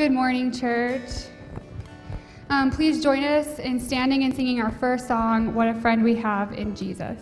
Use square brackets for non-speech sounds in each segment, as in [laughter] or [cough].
Good morning, church. Um, please join us in standing and singing our first song, What a Friend We Have in Jesus.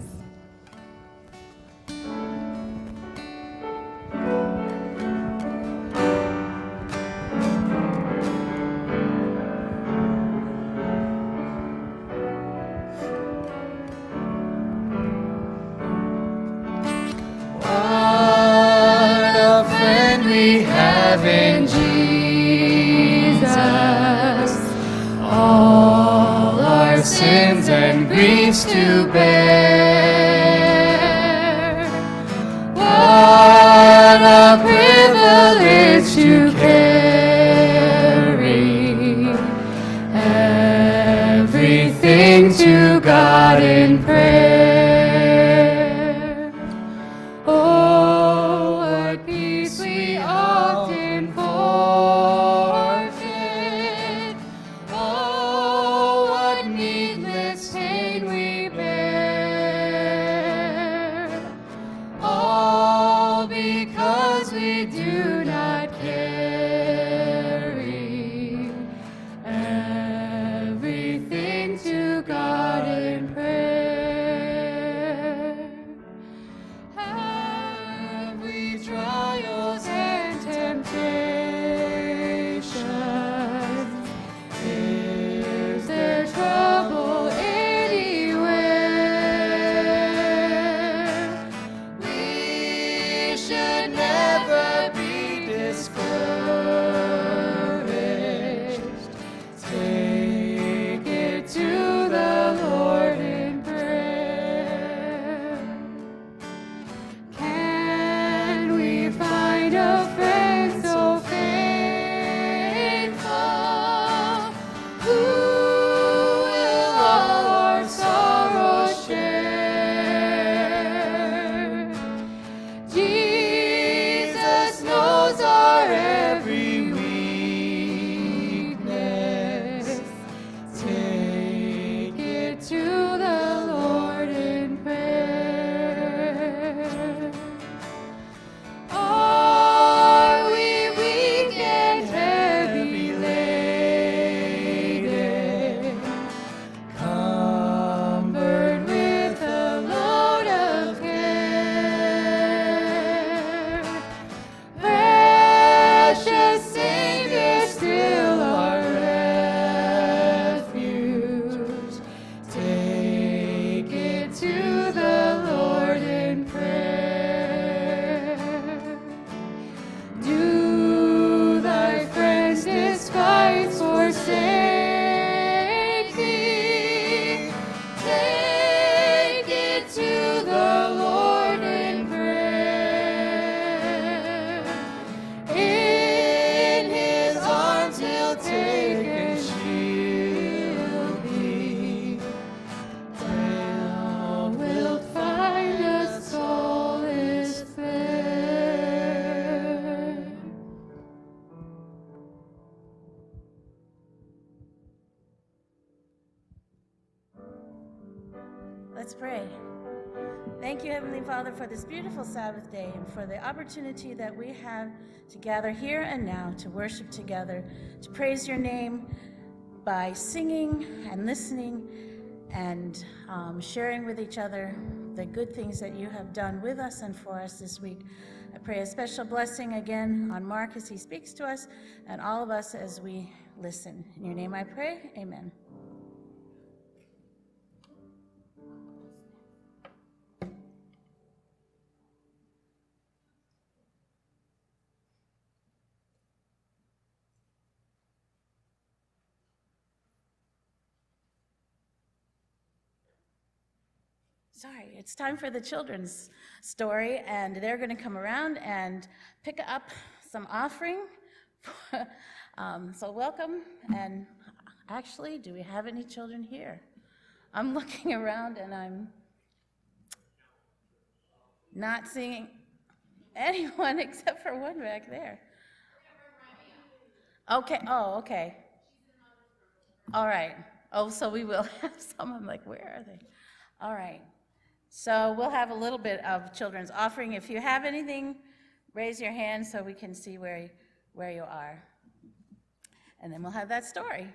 Beautiful Sabbath day and for the opportunity that we have to gather here and now to worship together, to praise your name by singing and listening and um, sharing with each other the good things that you have done with us and for us this week. I pray a special blessing again on Mark as he speaks to us and all of us as we listen. In your name I pray, amen. Sorry, it's time for the children's story, and they're going to come around and pick up some offering. um, so, welcome. And actually, do we have any children here? I'm [laughs] looking around and I'm not seeing anyone [laughs] except for one back there. Okay, oh, okay. All right. Oh, so we will [laughs] have some. I'm like, where are they? All right. So we'll have a little bit of children's offering. If you have anything, raise your hand so we can see where, where you are. and then we'll have that story.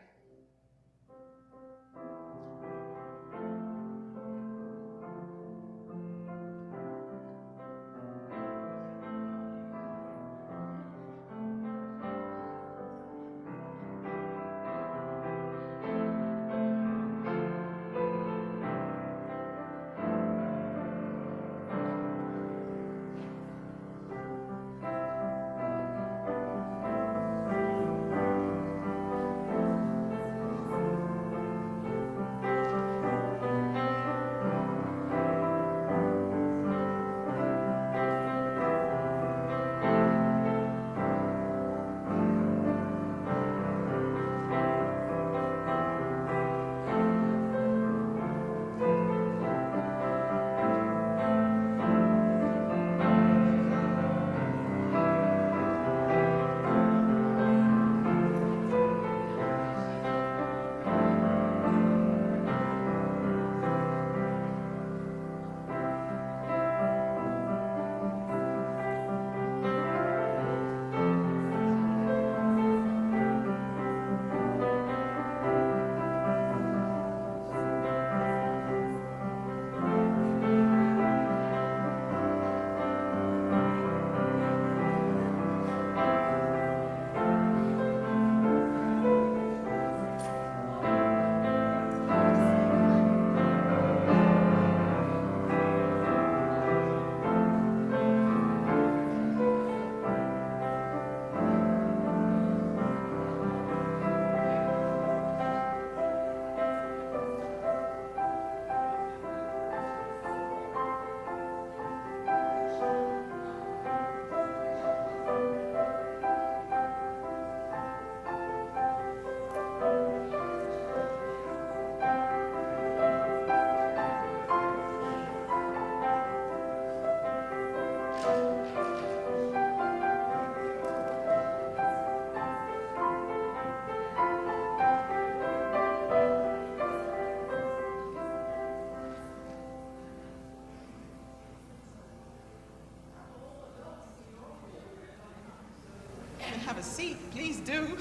Have a seat, please do.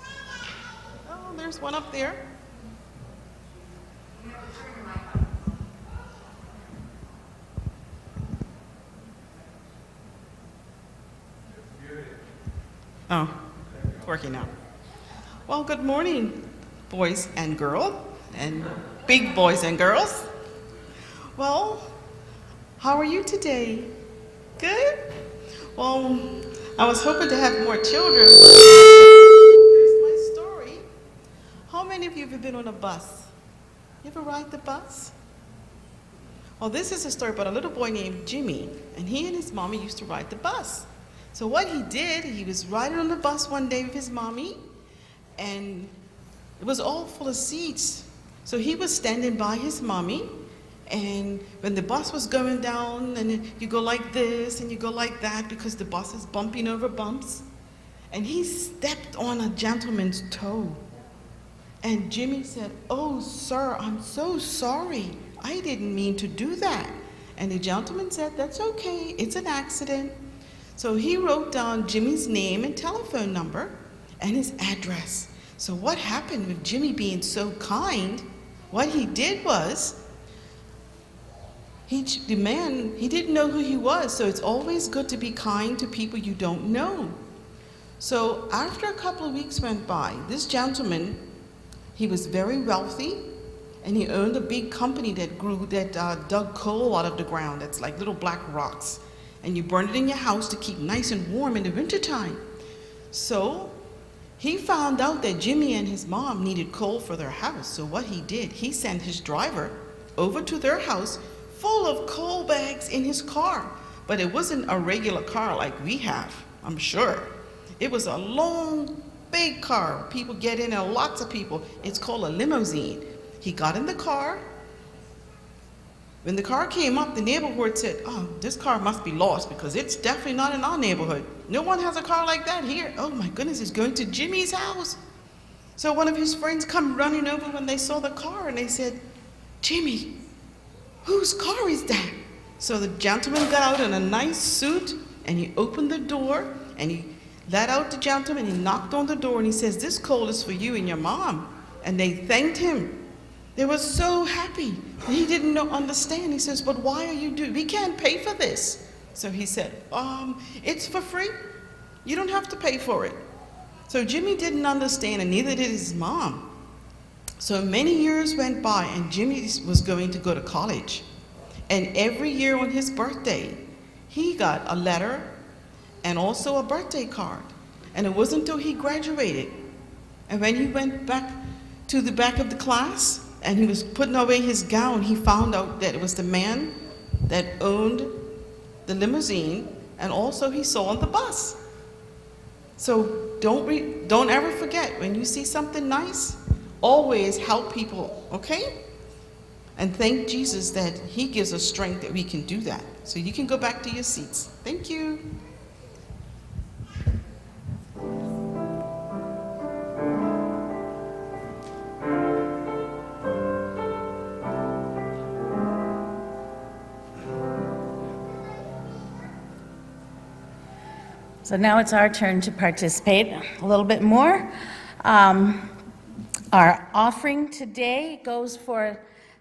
[laughs] oh, there's one up there. Oh, it's working now. Well, good morning, boys and girls, and big boys and girls. Well, how are you today? Well, I was hoping to have more children. Here's my story. How many of you have been on a bus? You ever ride the bus? Well, this is a story about a little boy named Jimmy, and he and his mommy used to ride the bus. So what he did, he was riding on the bus one day with his mommy, and it was all full of seats. So he was standing by his mommy, and when the bus was going down, and you go like this and you go like that because the bus is bumping over bumps, and he stepped on a gentleman's toe. And Jimmy said, Oh, sir, I'm so sorry. I didn't mean to do that. And the gentleman said, That's okay, it's an accident. So he wrote down Jimmy's name and telephone number and his address. So, what happened with Jimmy being so kind? What he did was, he, the man, he didn't know who he was, so it's always good to be kind to people you don't know. So, after a couple of weeks went by, this gentleman, he was very wealthy, and he owned a big company that grew, that uh, dug coal out of the ground. That's like little black rocks and you burn it in your house to keep nice and warm in the wintertime. So he found out that Jimmy and his mom needed coal for their house. So what he did, he sent his driver over to their house full of coal bags in his car. But it wasn't a regular car like we have, I'm sure. It was a long, big car. People get in there, lots of people. It's called a limousine. He got in the car, when the car came up, the neighborhood said, Oh, this car must be lost because it's definitely not in our neighborhood. No one has a car like that here. Oh my goodness, it's going to Jimmy's house. So one of his friends come running over when they saw the car and they said, Jimmy, whose car is that? So the gentleman got out in a nice suit and he opened the door and he let out the gentleman. and He knocked on the door and he says, This coal is for you and your mom. And they thanked him. They were so happy. He didn't know, understand. He says, But why are you doing We can't pay for this. So he said, um, It's for free. You don't have to pay for it. So Jimmy didn't understand, and neither did his mom. So many years went by, and Jimmy was going to go to college. And every year on his birthday, he got a letter and also a birthday card. And it wasn't until he graduated. And when he went back to the back of the class and he was putting away his gown, he found out that it was the man that owned the limousine and also he saw on the bus. So don't, don't ever forget when you see something nice, always help people, okay? And thank Jesus that He gives us strength that we can do that. So you can go back to your seats. Thank you. So now it's our turn to participate a little bit more. Um, our offering today goes for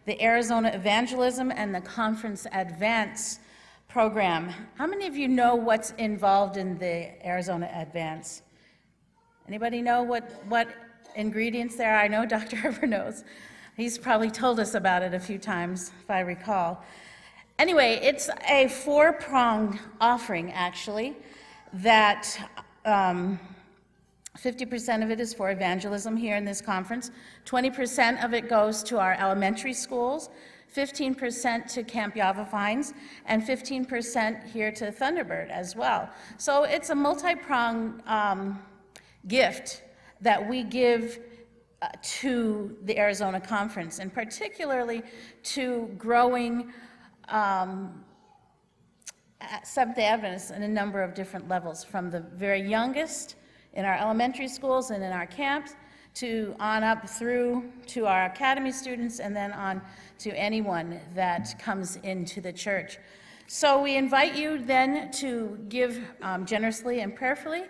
the Arizona Evangelism and the Conference Advance program. How many of you know what's involved in the Arizona Advance? Anybody know what, what ingredients there are? I know [laughs] Dr. Herbert knows. He's probably told us about it a few times, if I recall. Anyway, it's a four pronged offering, actually, that um, 50% of it is for evangelism here in this conference. 20% of it goes to our elementary schools, 15% to Camp Yavapines, and 15% here to Thunderbird as well. So it's a multi-pronged um, gift that we give uh, to the Arizona Conference, and particularly to growing um, Seventh-day Adventists in a number of different levels, from the very youngest in our elementary schools and in our camps, to on up through to our academy students, and then on to anyone that comes into the church. So we invite you then to give um, generously and prayerfully.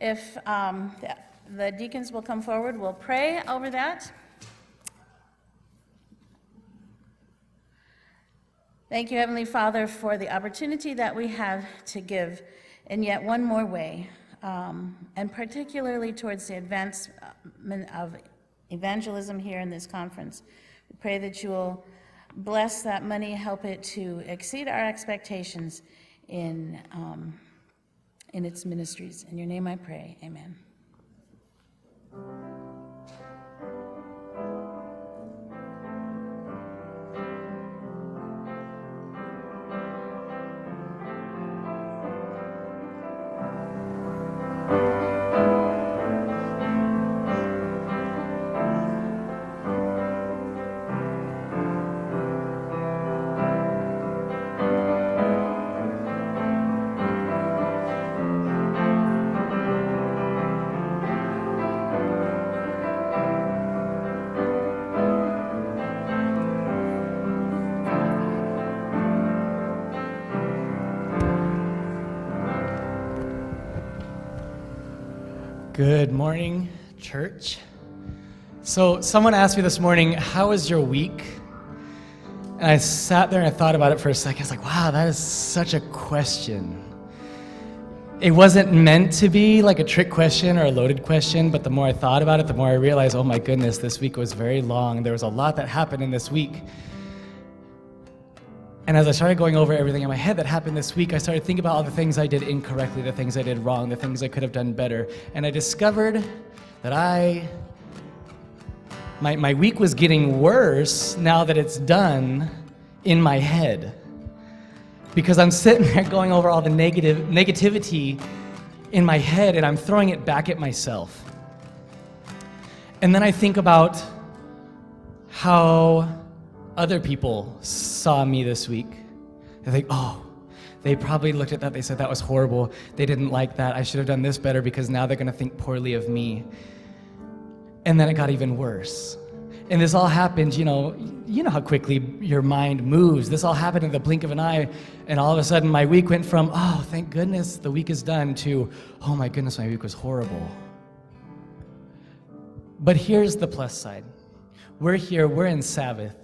If um, the, the deacons will come forward, we'll pray over that. Thank you, Heavenly Father, for the opportunity that we have to give in yet one more way um, and particularly towards the advancement of evangelism here in this conference. We pray that you will bless that money, help it to exceed our expectations in, um, in its ministries. In your name I pray, amen. Good morning, church. So, someone asked me this morning, How was your week? And I sat there and I thought about it for a second. I was like, Wow, that is such a question. It wasn't meant to be like a trick question or a loaded question, but the more I thought about it, the more I realized, oh my goodness, this week was very long. There was a lot that happened in this week. And as I started going over everything in my head that happened this week, I started thinking about all the things I did incorrectly, the things I did wrong, the things I could have done better. And I discovered that I, my, my week was getting worse now that it's done in my head. Because I'm sitting there [laughs] going over all the negative negativity in my head and I'm throwing it back at myself. And then I think about how other people saw me this week. They think, oh, they probably looked at that, they said that was horrible. They didn't like that. I should have done this better because now they're going to think poorly of me. And then it got even worse. And this all happened, you know, you know how quickly your mind moves. This all happened in the blink of an eye, and all of a sudden my week went from, oh, thank goodness the week is done, to, oh my goodness, my week was horrible. But here's the plus side we're here, we're in Sabbath.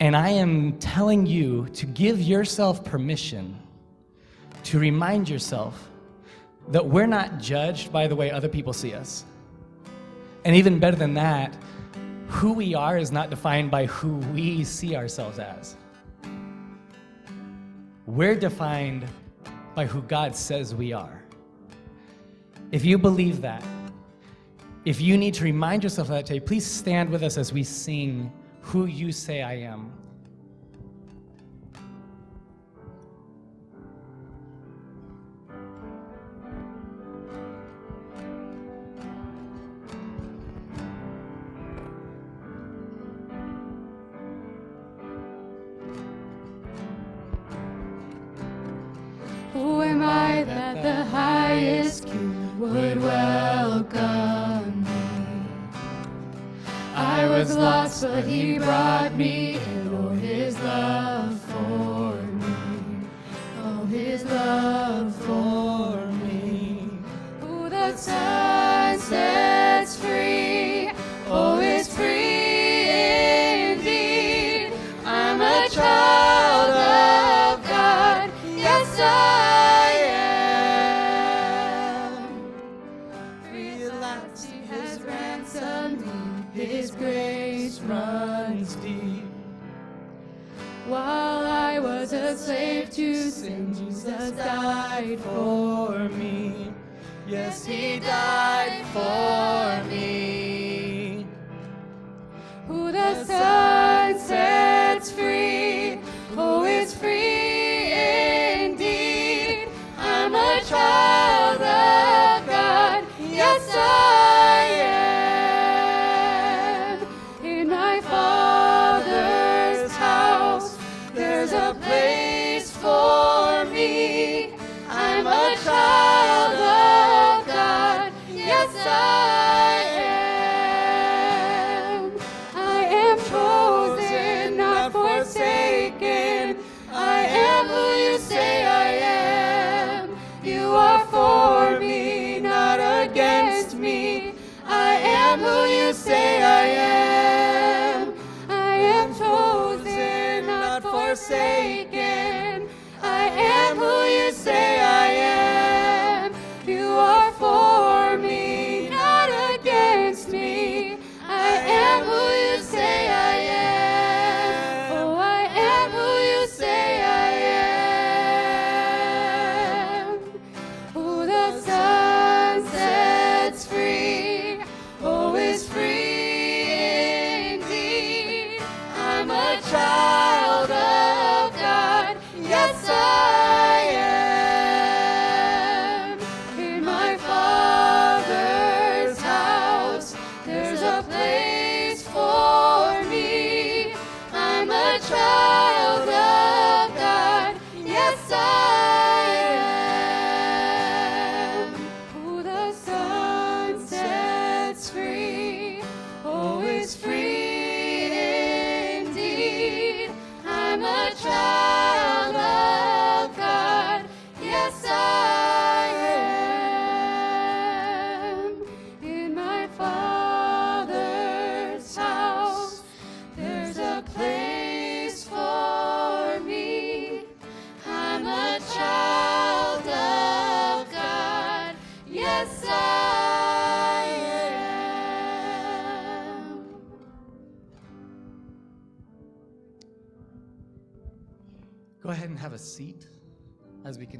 And I am telling you to give yourself permission to remind yourself that we're not judged by the way other people see us. And even better than that, who we are is not defined by who we see ourselves as. We're defined by who God says we are. If you believe that, if you need to remind yourself of that today, please stand with us as we sing Who You Say I Am. Who am I that the highest king would welcome was lost, but he brought me in. Oh, his love for me. Oh, his love for me. Who the Son sets free. Oh, is free indeed. I'm a child of God. Yes, I am. Free He has ransomed me. His grace runs deep. While I was a slave to sin, Jesus died for me. Yes, He died for me. Who the Son I am.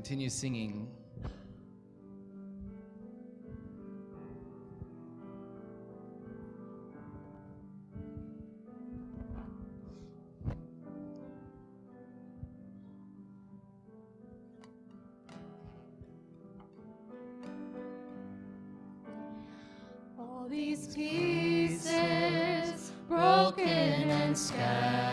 Continue singing. All these pieces, broken and scattered,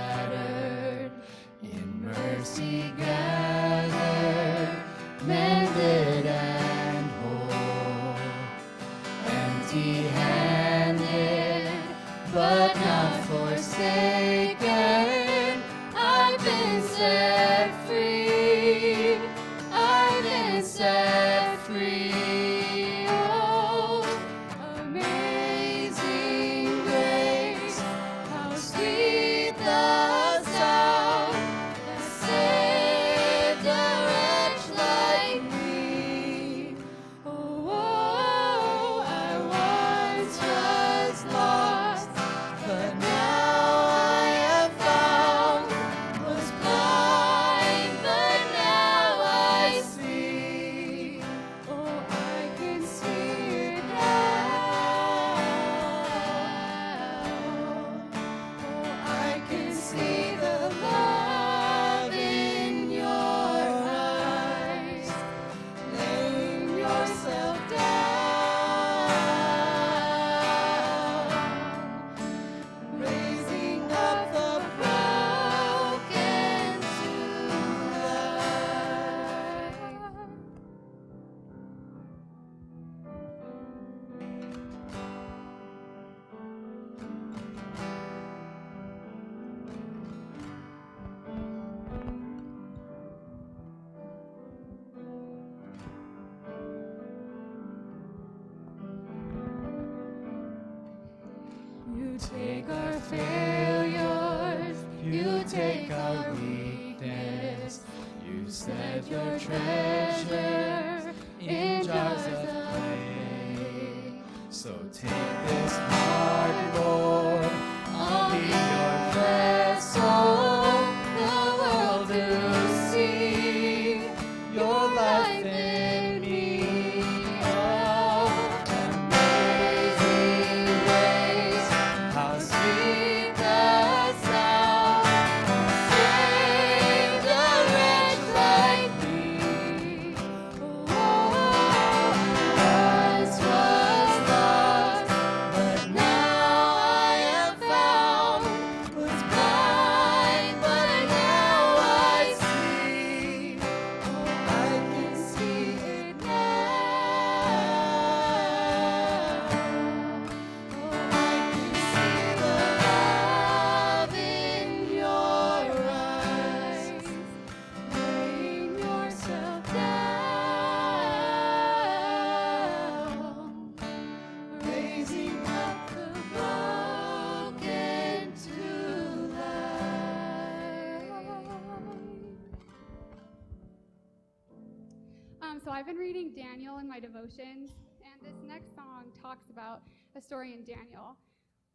talks about a story in Daniel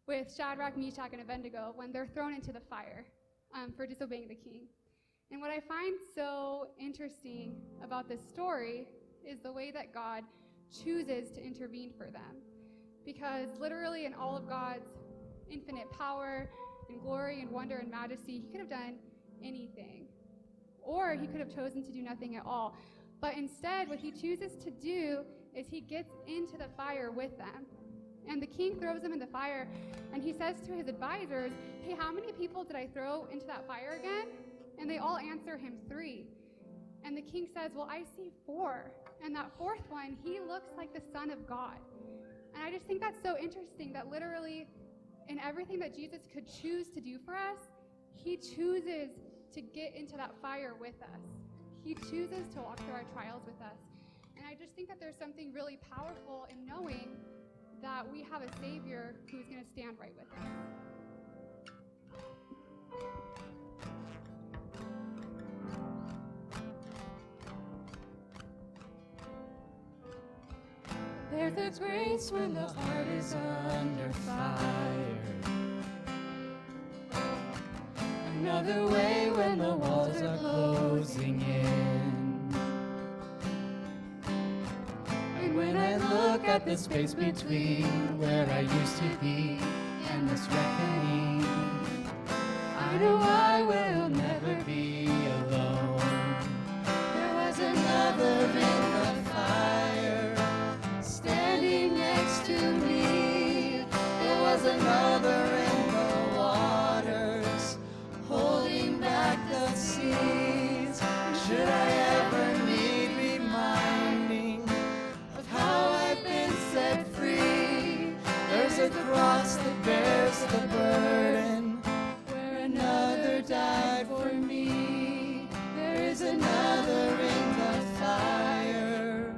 with Shadrach, Meshach, and Abednego when they're thrown into the fire um, for disobeying the king. And what I find so interesting about this story is the way that God chooses to intervene for them. Because literally, in all of God's infinite power and glory and wonder and majesty, He could have done anything. Or He could have chosen to do nothing at all. But instead, what He chooses to do is He gets into the fire with them. And the king throws them in the fire, and he says to his advisors, Hey, how many people did I throw into that fire again? And they all answer him, Three. And the king says, Well, I see four. And that fourth one, he looks like the Son of God. And I just think that's so interesting that literally, in everything that Jesus could choose to do for us, he chooses to get into that fire with us. He chooses to walk through our trials with us. I just think that there's something really powerful in knowing that we have a Savior who's going to stand right with us. There's a grace when the heart is under fire. Another way when the walls are closing in. When I look at the space between where I used to be and this reckoning, I know I will never be alone. There was another that bears the burden, where another died for me. There is another in the fire.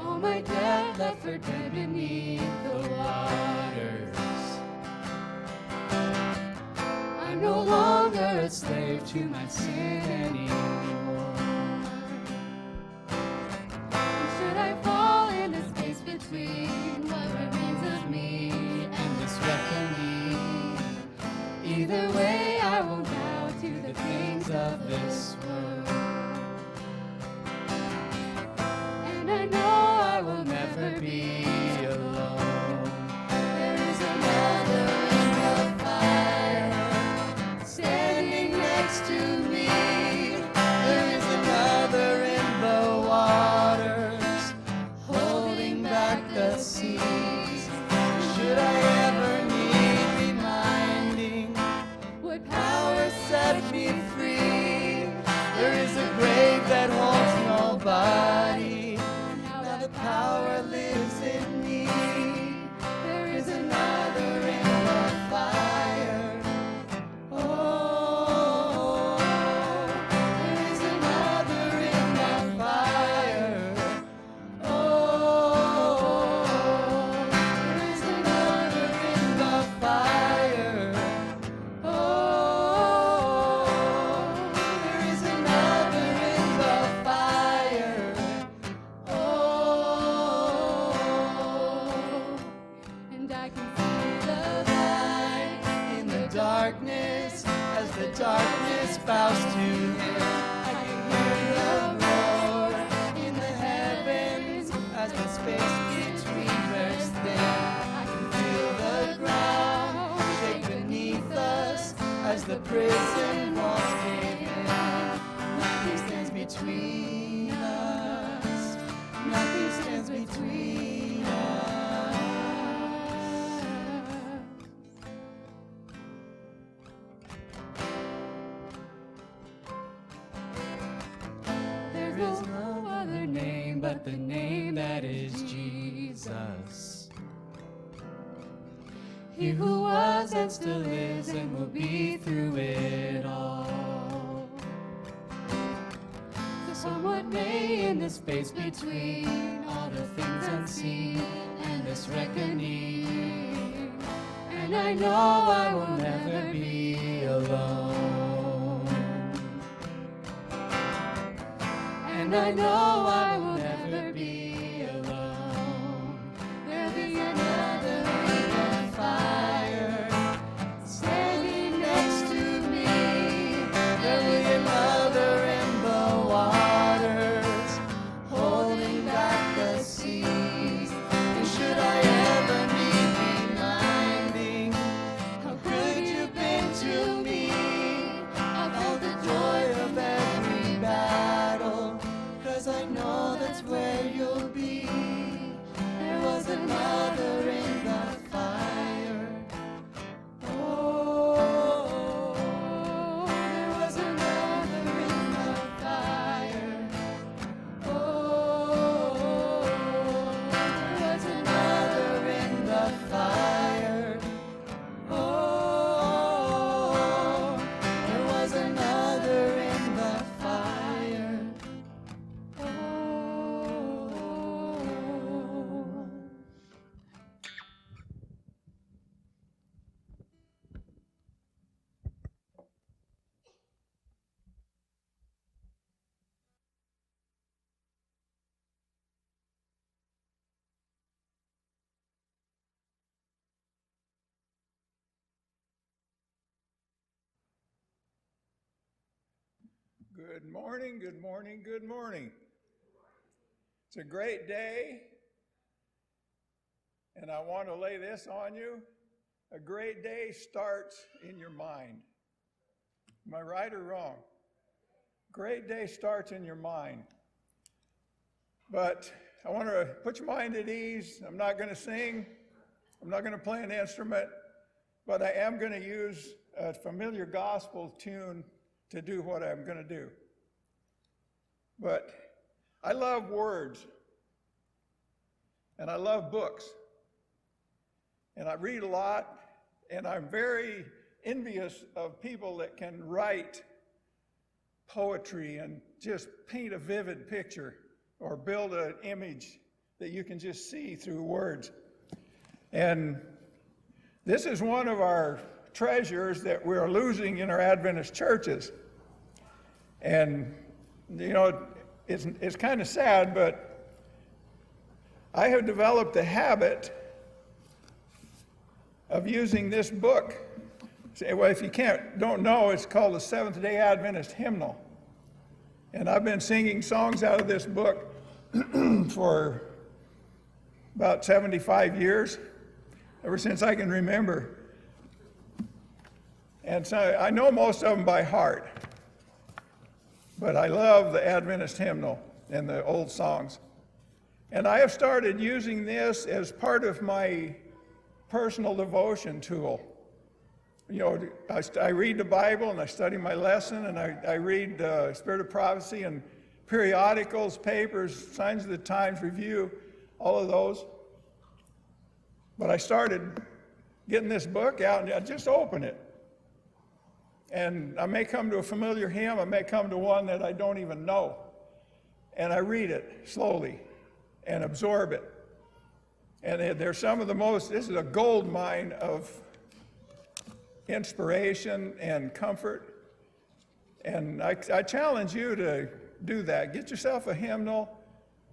All my debt left for dead beneath. To my sin. He who was and still is and will be through it all. So somewhat may in the space between all the things unseen and this reckoning. And I know I will never be alone. And I know I will Good morning, good morning, good morning. It's a great day, and I want to lay this on you. A great day starts in your mind. Am I right or wrong? Great day starts in your mind. But I want to put your mind at ease. I'm not going to sing, I'm not going to play an instrument, but I am going to use a familiar gospel tune to do what I'm going to do. But I love words, and I love books, and I read a lot, and I'm very envious of people that can write poetry and just paint a vivid picture or build an image that you can just see through words. And this is one of our treasures that we're losing in our Adventist churches. And, you know, it's, it's kind of sad, but I have developed a habit of using this book. Say, well, if you can't, don't know, it's called the Seventh day Adventist Hymnal. And I've been singing songs out of this book [clears throat] for about 75 years, ever since I can remember. And so I know most of them by heart, but I love the Adventist hymnal and the old songs. And I have started using this as part of my personal devotion tool. You know, I, I read the Bible and I study my lesson and I, I read uh, Spirit of Prophecy and periodicals, papers, Signs of the Times Review, all of those. But I started getting this book out and I just open it. And I may come to a familiar hymn, I may come to one that I don't even know. And I read it slowly and absorb it. And they're some of the most, this is a gold mine of inspiration and comfort. And I, I challenge you to do that. Get yourself a hymnal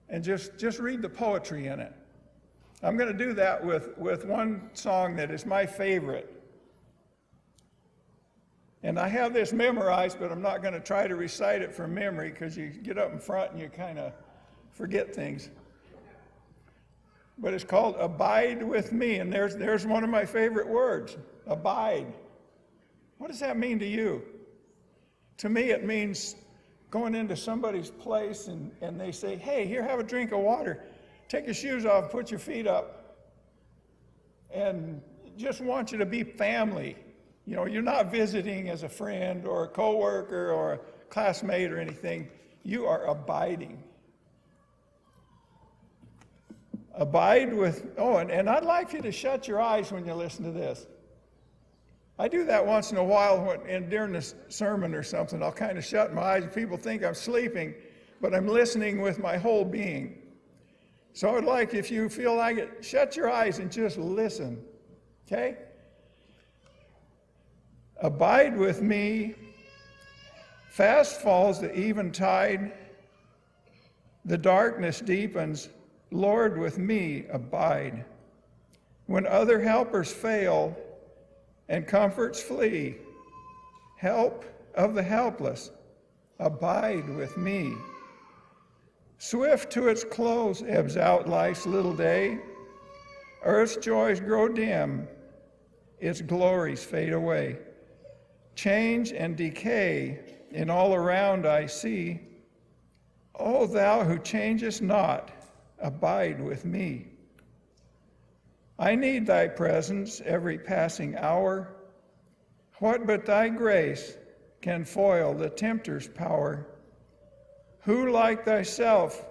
and just, just read the poetry in it. I'm going to do that with, with one song that is my favorite. And I have this memorized, but I'm not going to try to recite it from memory because you get up in front and you kind of forget things. But it's called Abide with Me, and there's, there's one of my favorite words abide. What does that mean to you? To me, it means going into somebody's place and, and they say, Hey, here, have a drink of water. Take your shoes off, put your feet up, and just want you to be family. You know, you're not visiting as a friend or a coworker or a classmate or anything. You are abiding. Abide with, oh, and, and I'd like you to shut your eyes when you listen to this. I do that once in a while when, and during the sermon or something. I'll kind of shut my eyes. People think I'm sleeping, but I'm listening with my whole being. So I'd like, if you feel like it, shut your eyes and just listen. Okay? Abide with me. Fast falls the eventide. The darkness deepens. Lord, with me abide. When other helpers fail and comforts flee, help of the helpless, abide with me. Swift to its close ebbs out life's little day. Earth's joys grow dim, its glories fade away. Change and decay in all around I see. O thou who changest not, abide with me. I need thy presence every passing hour. What but thy grace can foil the tempter's power? Who like thyself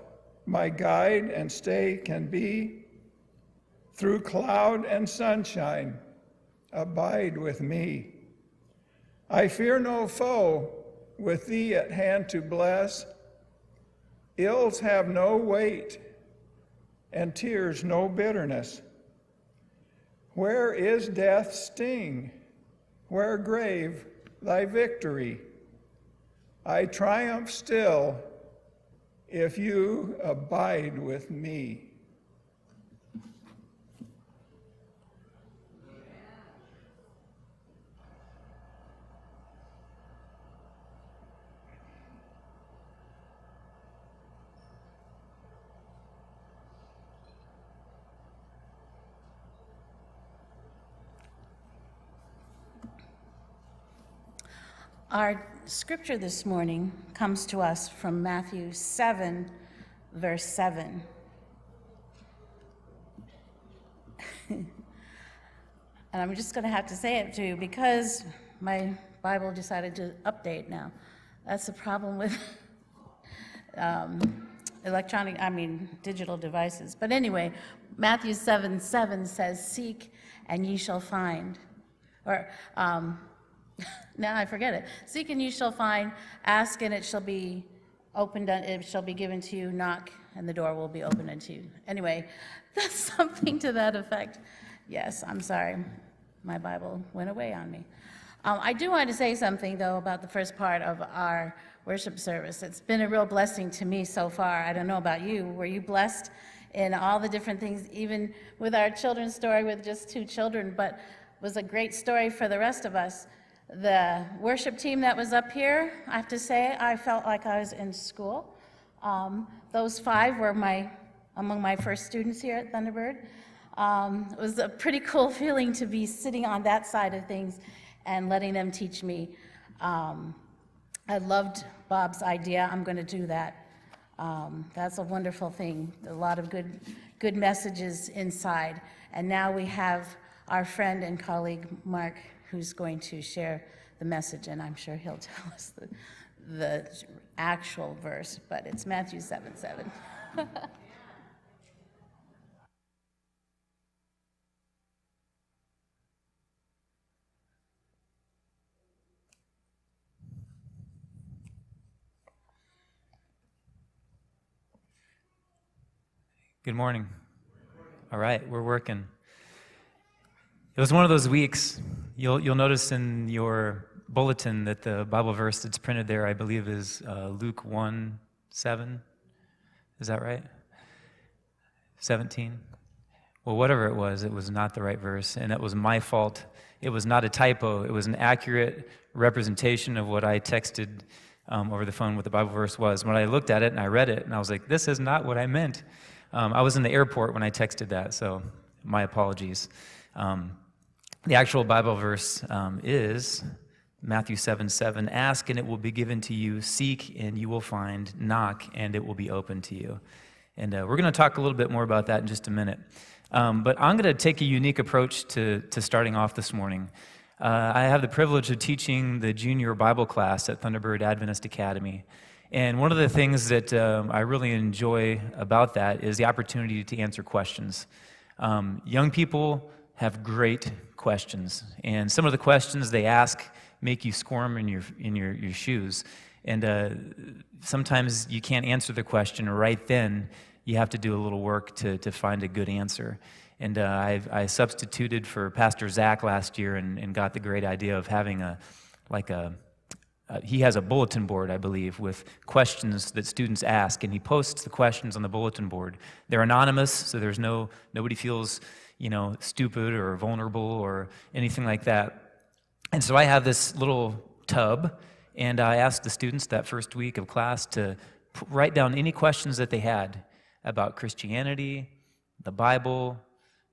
my guide and stay can be? Through cloud and sunshine, abide with me. I fear no foe with thee at hand to bless. Ills have no weight, and tears no bitterness. Where is death's sting? Where, grave, thy victory? I triumph still if you abide with me. Our scripture this morning comes to us from Matthew 7, verse 7. [laughs] and I'm just going to have to say it to you because my Bible decided to update now. That's the problem with [laughs] um, electronic, I mean, digital devices. But anyway, Matthew 7 7 says, Seek and ye shall find. Or, um, now I forget it. Seek and you shall find, ask and it shall be opened, it shall be given to you, knock and the door will be opened unto you. Anyway, [laughs] that's something to that effect. Yes, I'm sorry. My Bible went away on me. Um, I do want to say something, though, about the first part of our worship service. It's been a real blessing to me so far. I don't know about you. Were you blessed in all the different things, even with our children's story with just two children, but was a great story for the rest of us. The worship team that was up here, I have to say, I felt like I was in school. Um, those five were my among my first students here at Thunderbird. Um, it was a pretty [laughs] cool feeling to be sitting on that side of things and letting them teach me. Um, I loved Bob's idea. I'm going to do that. Um, that's a wonderful thing. A lot of good, good messages inside. And now we have our friend and colleague Mark, who's going to share the message, and I'm sure he'll [laughs] tell us the, the actual verse, but it's Matthew 7 7. [laughs] Good morning. All right, we're working. It was one of those weeks. You'll, you'll notice in your bulletin that the Bible verse that's printed there, I believe, is uh, Luke 1 7. Is that right? 17? Well, whatever it was, it was not the right verse, and it was my fault. It was not a typo, it was an accurate representation of what I texted um, over the phone what the Bible verse was. When I looked at it and I read it, and I was like, this is not what I meant. Um, I was in the airport when I texted that, so my apologies. Um, the actual Bible verse um, is Matthew 7 7. Ask and it will be given to you, seek and you will find, knock and it will be open to you. And uh, we're going to talk a little bit more about that in just a minute. Um, but I'm going to take a unique approach to, to starting off this morning. Uh, I have the privilege of teaching the junior Bible class at Thunderbird Adventist Academy. And one of the things that um, I really enjoy about that is the opportunity to answer questions. Um, young people have great questions, and some of the questions they ask make you squirm in your, in your, your shoes. And uh, sometimes you can't answer the question right then. You have to do a little work to, to find a good answer. And uh, I, I substituted for Pastor Zach last year and, and got the great idea of having a like a uh, he has a bulletin board, I believe, with questions that students ask, and he posts the questions on the bulletin board. They're anonymous, so there's no nobody feels you know stupid or vulnerable or anything like that. And so I have this little tub, and I asked the students that first week of class to write down any questions that they had about Christianity, the Bible,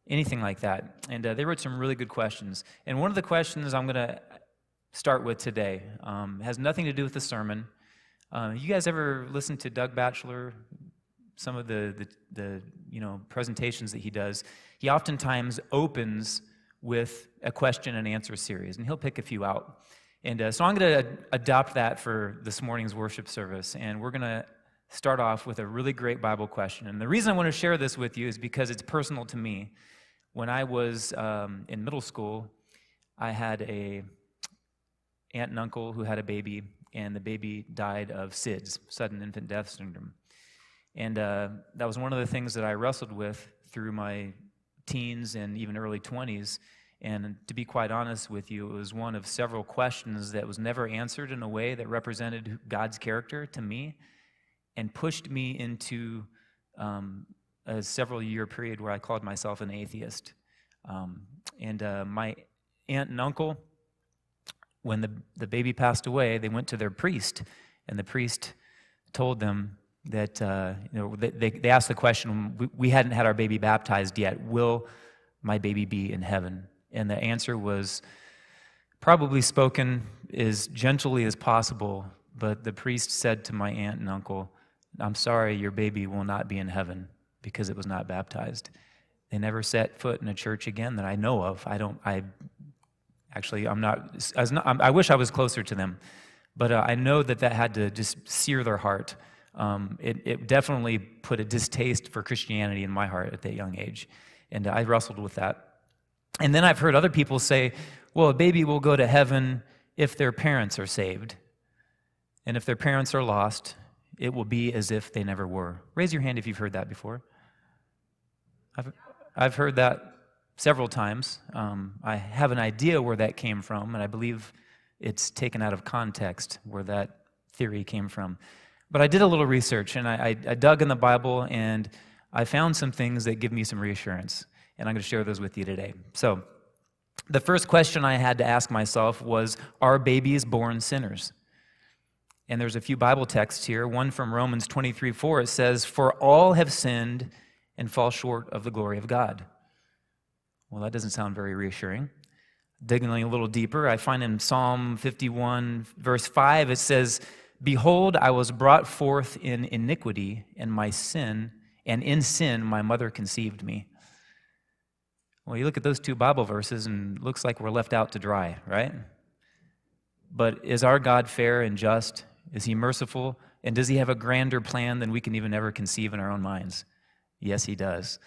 anything like that. And uh, they wrote some really good questions. And one of the questions I'm going to start with today. Um, has nothing to do with the sermon. Uh, you guys ever listen to Doug Batchelor? Some of the, the, the you know presentations that he does. He oftentimes opens with a question and answer series, and he'll pick a few out. And uh, so I'm going to adopt that for this morning's worship service, and we're going to start off with a really great Bible question. And the reason I want to share this with you is because it's personal to me. When I was um, in middle school, I had a aunt and uncle who had a baby, and the baby died of SIDS, sudden infant death syndrome. And uh, that was one of the things that I wrestled with through my teens and even early 20s. And to be quite honest with you, it was one of several questions that was never answered in a way that represented God's character to me and pushed me into um, a several year period where I called myself an atheist. Um, and uh, my aunt and uncle, when the, the baby passed away, they went to their priest, and the priest told them that, uh, you know, they, they asked the question, we, hadn't had our baby baptized yet, will my baby be in heaven? And the answer was probably spoken as gently as possible, but the priest said to my aunt and uncle, I'm sorry, your baby will not be in heaven because it was not baptized. They never set foot in a church again that I know of. I don't, I Actually, I'm not, not i wish I was closer to them, but uh, I know that that had to just sear their heart. Um, it, it, definitely put a distaste for Christianity in my heart at that young age. And I wrestled with that. And then I've heard other people say, well, a baby will go to heaven if their parents are saved. And if their parents are lost, it will be as if they never were. Raise your hand if you've heard that before. I've, I've heard that several times. Um, I have an idea where that came from, and I believe it's taken out of context where that theory came from. But I did a little research and I, I, dug in the Bible and I found some things that give me some reassurance. And I'm going to share those with you today. So, the first question I had to ask myself was Are babies born sinners? And there's a few Bible texts here. One from Romans 23 4, it says, For all have sinned and fall short of the glory of God. Well, that doesn't sound very reassuring. Digging a little deeper, I find in Psalm 51, verse 5, it says, Behold, I was brought forth in iniquity, and my sin, and in sin my mother conceived me. Well, you look at those two Bible verses, and it looks like we're left out to dry, right? But is our God fair and just? Is he merciful? And does he have a grander plan than we can even ever conceive in our own minds? Yes, he does.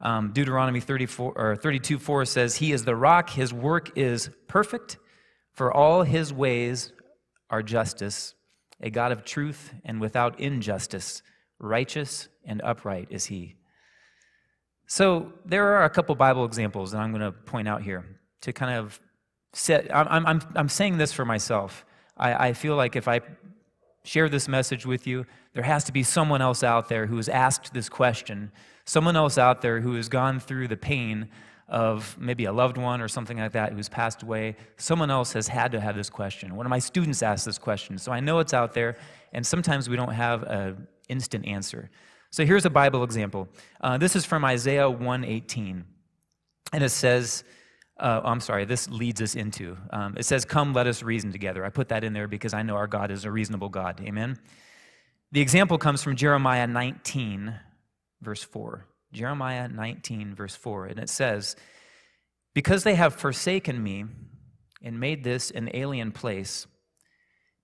Um, Deuteronomy 34, or 32 4 says, He is the rock, his work is perfect, for all his ways are justice a God of truth and without injustice, righteous and upright is he. So there are a couple Bible examples that I'm going to point out here to kind of set. I'm, I'm, I'm saying this for myself. I, I feel like if I share this message with you, there has to be someone else out there who has asked this question, someone else out there who has gone through the pain of maybe a loved one or something like that who's passed away, someone else has had to have this question. One of my students asked this question, so I know it's out there, and sometimes we don't have an instant answer. So here's a Bible example. Uh, this is from Isaiah 118, and it says, uh, I'm sorry, this leads us into. Um, it says, Come, let us reason together. I put that in there because I know our God is a reasonable God. Amen? The example comes from Jeremiah 19, verse 4. Jeremiah 19, verse 4. And it says, Because they have forsaken me and made this an alien place,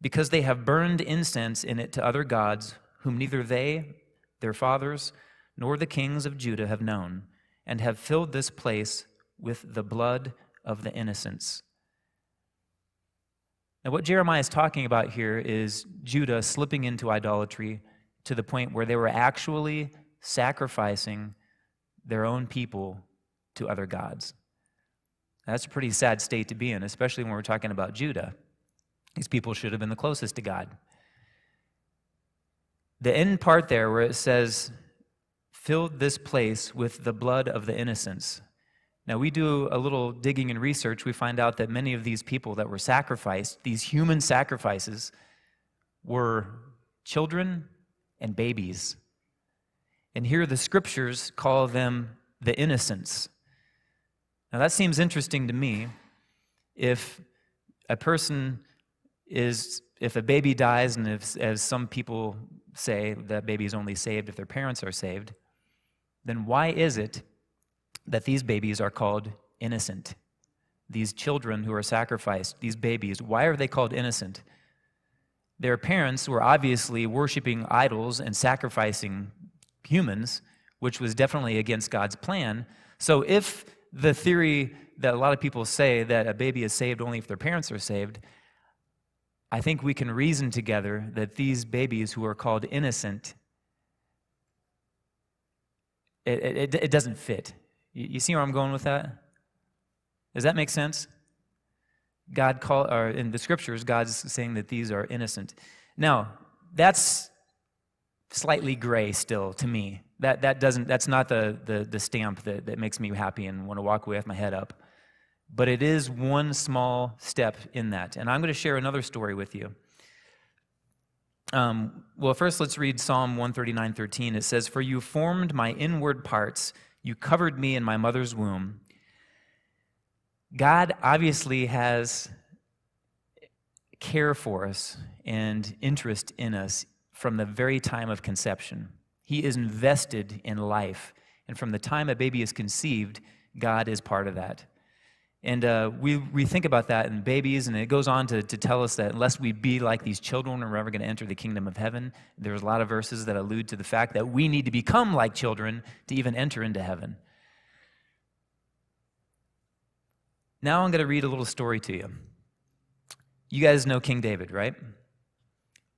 because they have burned incense in it to other gods, whom neither they, their fathers, nor the kings of Judah have known, and have filled this place with the blood of the innocents. Now, what Jeremiah is talking about here is Judah slipping into idolatry to the point where they were actually sacrificing their own people to other gods. That's a pretty sad state to be in, especially when we're talking about Judah. These people should have been the closest to God. The end part there, where it says, filled this place with the blood of the innocents. Now, we do a little digging and research. We find out that many of these people that were sacrificed, these human sacrifices, were children and babies. And here the scriptures call them the innocents. Now that seems interesting to me. If a person is, if a baby dies, and if, as some people say, that baby is only saved if their parents are saved, then why is it that these babies are called innocent? These children who are sacrificed, these babies, why are they called innocent? Their parents were obviously worshiping idols and sacrificing humans, which was definitely against God's plan. So if the theory that a lot of people say that a baby is saved only if their parents are saved, I think we can reason together that these babies who are called innocent, it, it, it doesn't fit. You, see where I'm going with that? Does that make sense? God call, or in the scriptures, God's saying that these are innocent. Now, that's slightly gray still to me. That, that doesn't, that's not the, the, the stamp that, that makes me happy and want to walk away with my head up. But it is one small step in that. And I'm going to share another story with you. Um, well, first let's read Psalm 139 13. It says, For you formed my inward parts, you covered me in my mother's womb. God obviously has care for us and interest in us from the very time of conception. He is invested in life. And from the time a baby is conceived, God is part of that. And uh, we, we think about that in babies, and it goes on to, to tell us that unless we be like these children, we're never going to enter the kingdom of heaven. There's a lot of verses that allude to the fact that we need to become like children to even enter into heaven. Now I'm going to read a little story to you. You guys know King David, right?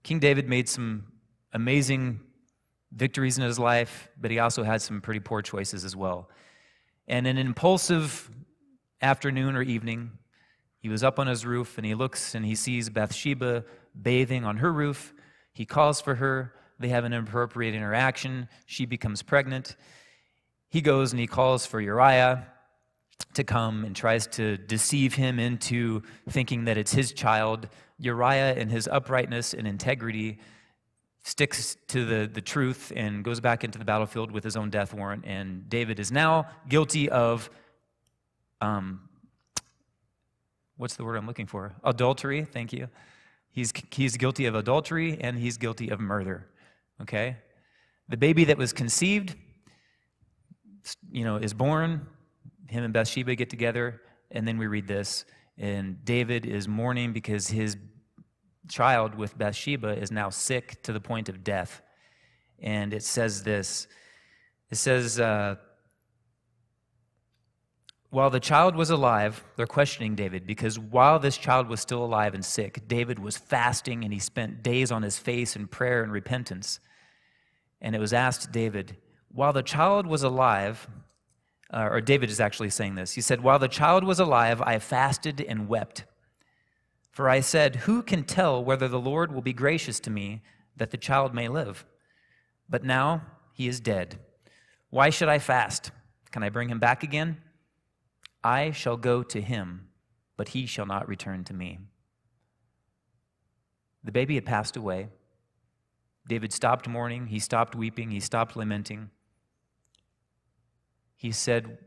King David made some amazing victories in his life, but he also had some pretty poor choices as well. And an impulsive afternoon or evening, he was up on his roof and he looks and he sees Bathsheba bathing on her roof. He calls for her. They have an inappropriate interaction. She becomes pregnant. He goes and he calls for Uriah to come and tries to deceive him into thinking that it's his child. Uriah, in his uprightness and integrity, sticks to the, the truth and goes back into the battlefield with his own death warrant. And David is now guilty of, um, what's the word I'm looking for? Adultery, thank you. He's, he's guilty of adultery and he's guilty of murder. Okay? The baby that was conceived, you know, is born. Him and Bathsheba get together, and then we read this. And David is mourning because his child with Bathsheba is now sick to the point of death. And it says this it says, uh, while the child was alive, they're questioning David because while this child was still alive and sick, David was fasting and he spent days on his face in prayer and repentance. And it was asked David, while the child was alive, uh, or David is actually saying this, he said, While the child was alive, I fasted and wept. For I said, Who can tell whether the Lord will be gracious to me that the child may live? But now he is dead. Why should I fast? Can I bring him back again? I shall go to him, but he shall not return to me. The baby had passed away. David stopped mourning, he stopped weeping, he stopped lamenting. He said,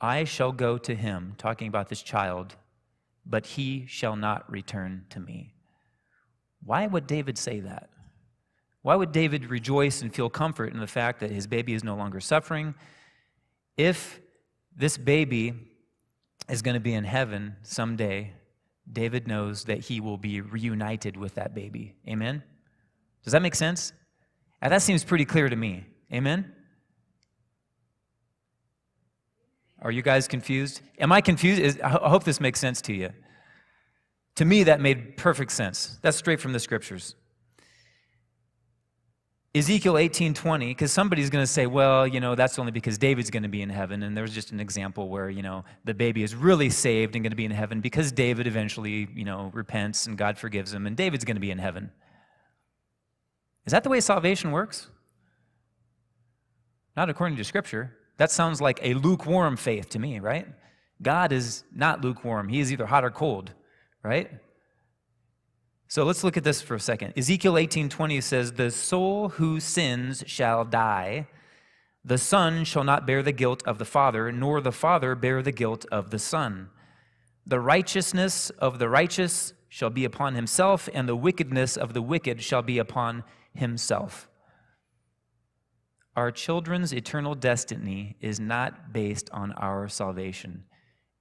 I shall go to him, talking about this child, but he shall not return to me. Why would David say that? Why would David rejoice and feel comfort in the fact that his baby is no longer suffering? If this baby is going to be in heaven someday. David knows that he will be reunited with that baby. Amen? Does that make sense? Now, that seems pretty clear to me. Amen? Are you guys confused? Am I confused? I hope this makes sense to you. To me, that made perfect sense. That's straight from the scriptures. Ezekiel 18:20 because somebody's going to say, well, you know, that's only because David's going to be in heaven and there's just an example where, you know, the baby is really saved and going to be in heaven because David eventually, you know, repents and God forgives him and David's going to be in heaven. Is that the way salvation works? Not according to scripture. That sounds like a lukewarm faith to me, right? God is not lukewarm. He is either hot or cold, right? So let's look at this for a second. Ezekiel 18:20 says, "The soul who sins shall die. The son shall not bear the guilt of the father, nor the father bear the guilt of the son. The righteousness of the righteous shall be upon himself, and the wickedness of the wicked shall be upon himself." Our children's eternal destiny is not based on our salvation.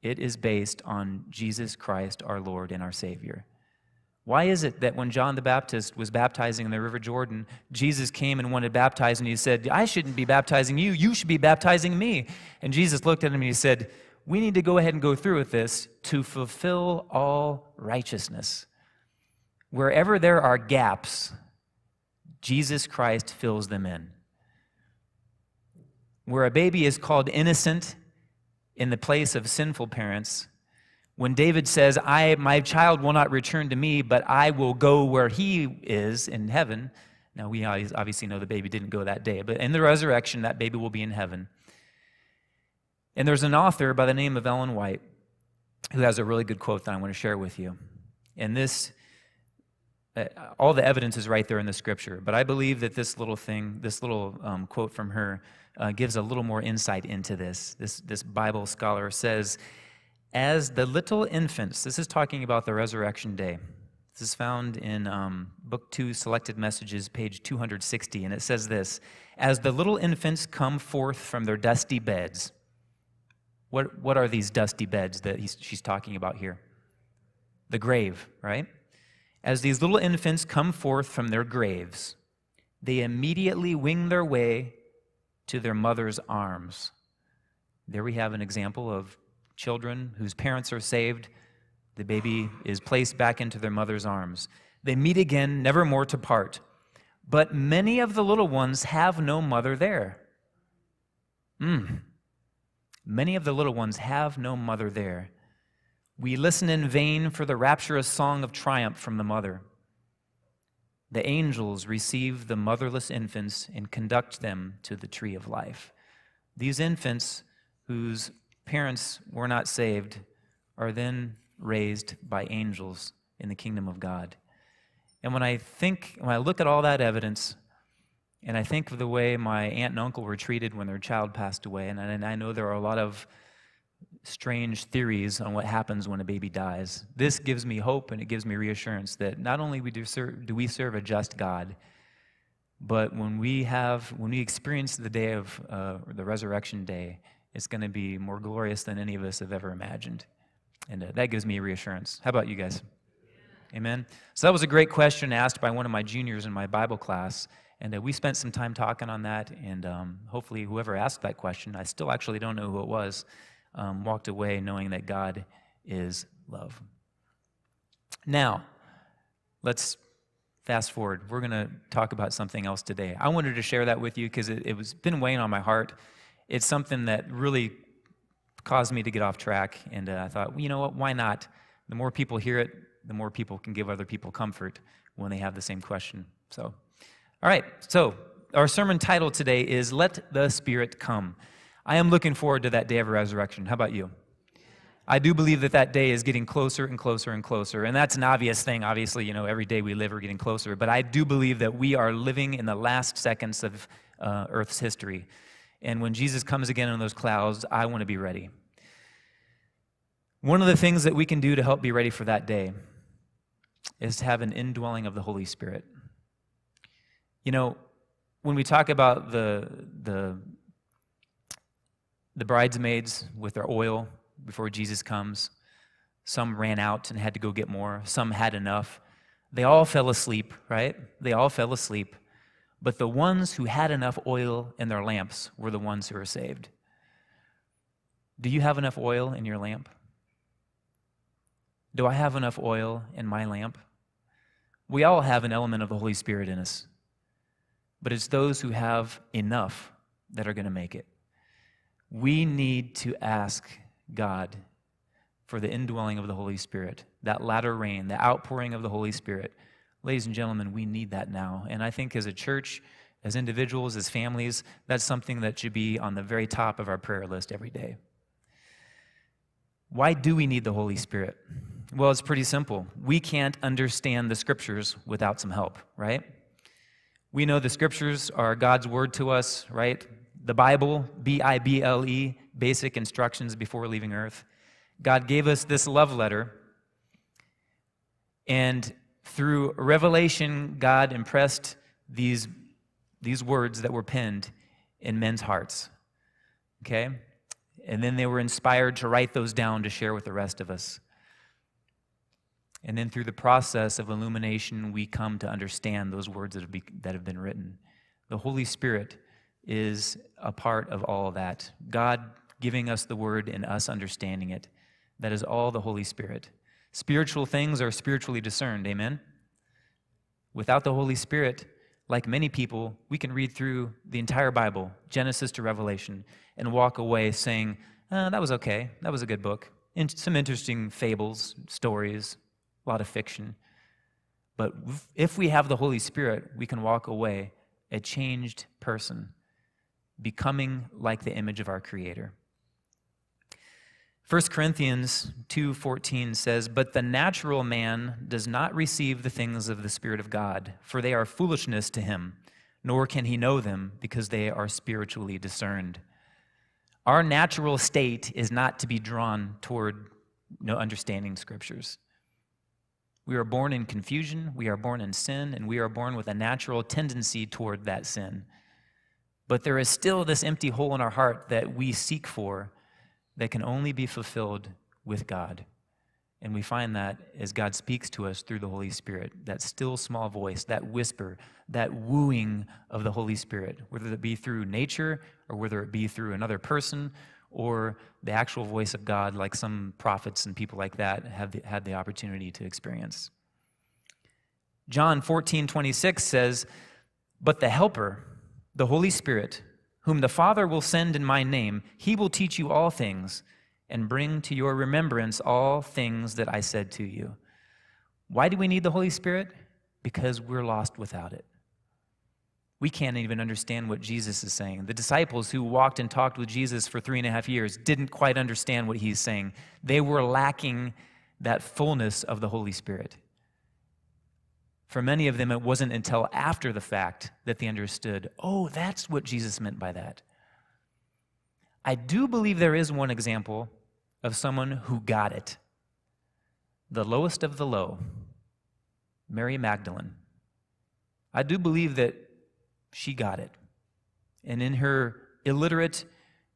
It is based on Jesus Christ, our Lord and our Savior. Why is it that when John the Baptist was baptizing in the River Jordan, Jesus came and wanted to baptize, and he said, I shouldn't be baptizing you, you should be baptizing me. And Jesus looked at him and he said, We need to go ahead and go through with this to fulfill all righteousness. Wherever there are gaps, Jesus Christ fills them in. Where a baby is called innocent in the place of sinful parents, when David says, I, My child will not return to me, but I will go where he is in heaven. Now, we obviously know the baby didn't go that day, but in the resurrection, that baby will be in heaven. And there's an author by the name of Ellen White who has a really good quote that I want to share with you. And this, uh, all the evidence is right there in the scripture, but I believe that this little thing, this little um, quote from her, uh, gives a little more insight into this. This, this Bible scholar says, as the little infants, this is talking about the resurrection day. This is found in um, Book 2, Selected Messages, page 260, and it says this As the little infants come forth from their dusty beds, what, what are these dusty beds that she's talking about here? The grave, right? As these little infants come forth from their graves, they immediately wing their way to their mother's arms. There we have an example of children whose parents are saved, the baby is placed back into their mother's arms. They meet again, never more to part. But many of the little ones have no mother there. Mm. Many of the little ones have no mother there. We listen in vain for the rapturous song of triumph from the mother. The angels receive the motherless infants and conduct them to the tree of life. These infants, whose parents were not saved, are then raised by angels in the kingdom of God. And when I think, when I look at all that evidence, and I think of the way my aunt and uncle were treated when their child passed away, and I, and I know there are a lot of strange theories on what happens when a baby dies. This gives me hope and it gives me reassurance that not only do we serve a just God, but when we have, when we experience the day of uh, the resurrection day, it's going to be more glorious than any of us have ever imagined. And uh, that gives me reassurance. How about you guys? Amen. So that was a great question asked by one of my juniors in my Bible class. And uh, we spent some time talking on that. And um, hopefully, whoever asked that question, I still actually don't know who it was, um, walked away knowing that God is love. Now, let's fast forward. We're going to talk about something else today. I wanted to share that with you because it, it was been weighing on my heart. It's something that really caused me to get off track. And uh, I thought, well, you know what? Why not? The more people hear it, the more people can give other people comfort when they have the same question. So, all right. So, our sermon title today is Let the Spirit Come. I am looking forward to that day of resurrection. How about you? I do believe that that day is getting closer and closer and closer. And that's an obvious thing. Obviously, you know, every day we live, we're getting closer. But I do believe that we are living in the last seconds of uh, Earth's history. And when Jesus comes again in those clouds, I want to be ready. One of the things that we can do to help be ready for that day is to have an indwelling of the Holy Spirit. You know, when we talk about the, the, the bridesmaids with their oil before Jesus comes, some ran out and had to go get more, some had enough. They all fell asleep, right? They all fell asleep. But the ones who had enough oil in their lamps were the ones who were saved. Do you have enough oil in your lamp? Do I have enough oil in my lamp? We all have an element of the Holy Spirit in us, but it's those who have enough that are going to make it. We need to ask God for the indwelling of the Holy Spirit, that latter rain, the outpouring of the Holy Spirit Ladies and gentlemen, we need that now. And I think as a church, as individuals, as families, that's something that should be on the very top of our prayer list every day. Why do we need the Holy Spirit? Well, it's pretty simple. We can't understand the scriptures without some help, right? We know the scriptures are God's word to us, right? The Bible, B I B L E, basic instructions before leaving earth. God gave us this love letter, and through revelation, God impressed these, these words that were penned in men's hearts. Okay? And then they were inspired to write those down to share with the rest of us. And then through the process of illumination, we come to understand those words that have, be, that have been written. The Holy Spirit is a part of all of that. God giving us the word and us understanding it. That is all the Holy Spirit. Spiritual things are spiritually discerned, amen? Without the Holy Spirit, like many people, we can read through the entire Bible, Genesis to Revelation, and walk away saying, uh, that was okay, that was a good book. Some interesting fables, stories, a lot of fiction. But if we have the Holy Spirit, we can walk away a changed person, becoming like the image of our Creator. 1 Corinthians 2:14 says, "But the natural man does not receive the things of the spirit of God, for they are foolishness to him, nor can he know them because they are spiritually discerned." Our natural state is not to be drawn toward no understanding scriptures. We are born in confusion, we are born in sin, and we are born with a natural tendency toward that sin. But there is still this empty hole in our heart that we seek for that can only be fulfilled with God. And we find that as God speaks to us through the Holy Spirit, that still small voice, that whisper, that wooing of the Holy Spirit, whether it be through nature or whether it be through another person or the actual voice of God, like some prophets and people like that have the, had the opportunity to experience. John 14, 26 says, But the Helper, the Holy Spirit, whom the Father will send in my name, he will teach you all things and bring to your remembrance all things that I said to you. Why do we need the Holy Spirit? Because we're lost without it. We can't even understand what Jesus is saying. The disciples who walked and talked with Jesus for three and a half years didn't quite understand what he's saying. They were lacking that fullness of the Holy Spirit. For many of them, it wasn't until after the fact that they understood oh, that's what Jesus meant by that. I do believe there is one example of someone who got it the lowest of the low, Mary Magdalene. I do believe that she got it. And in her illiterate,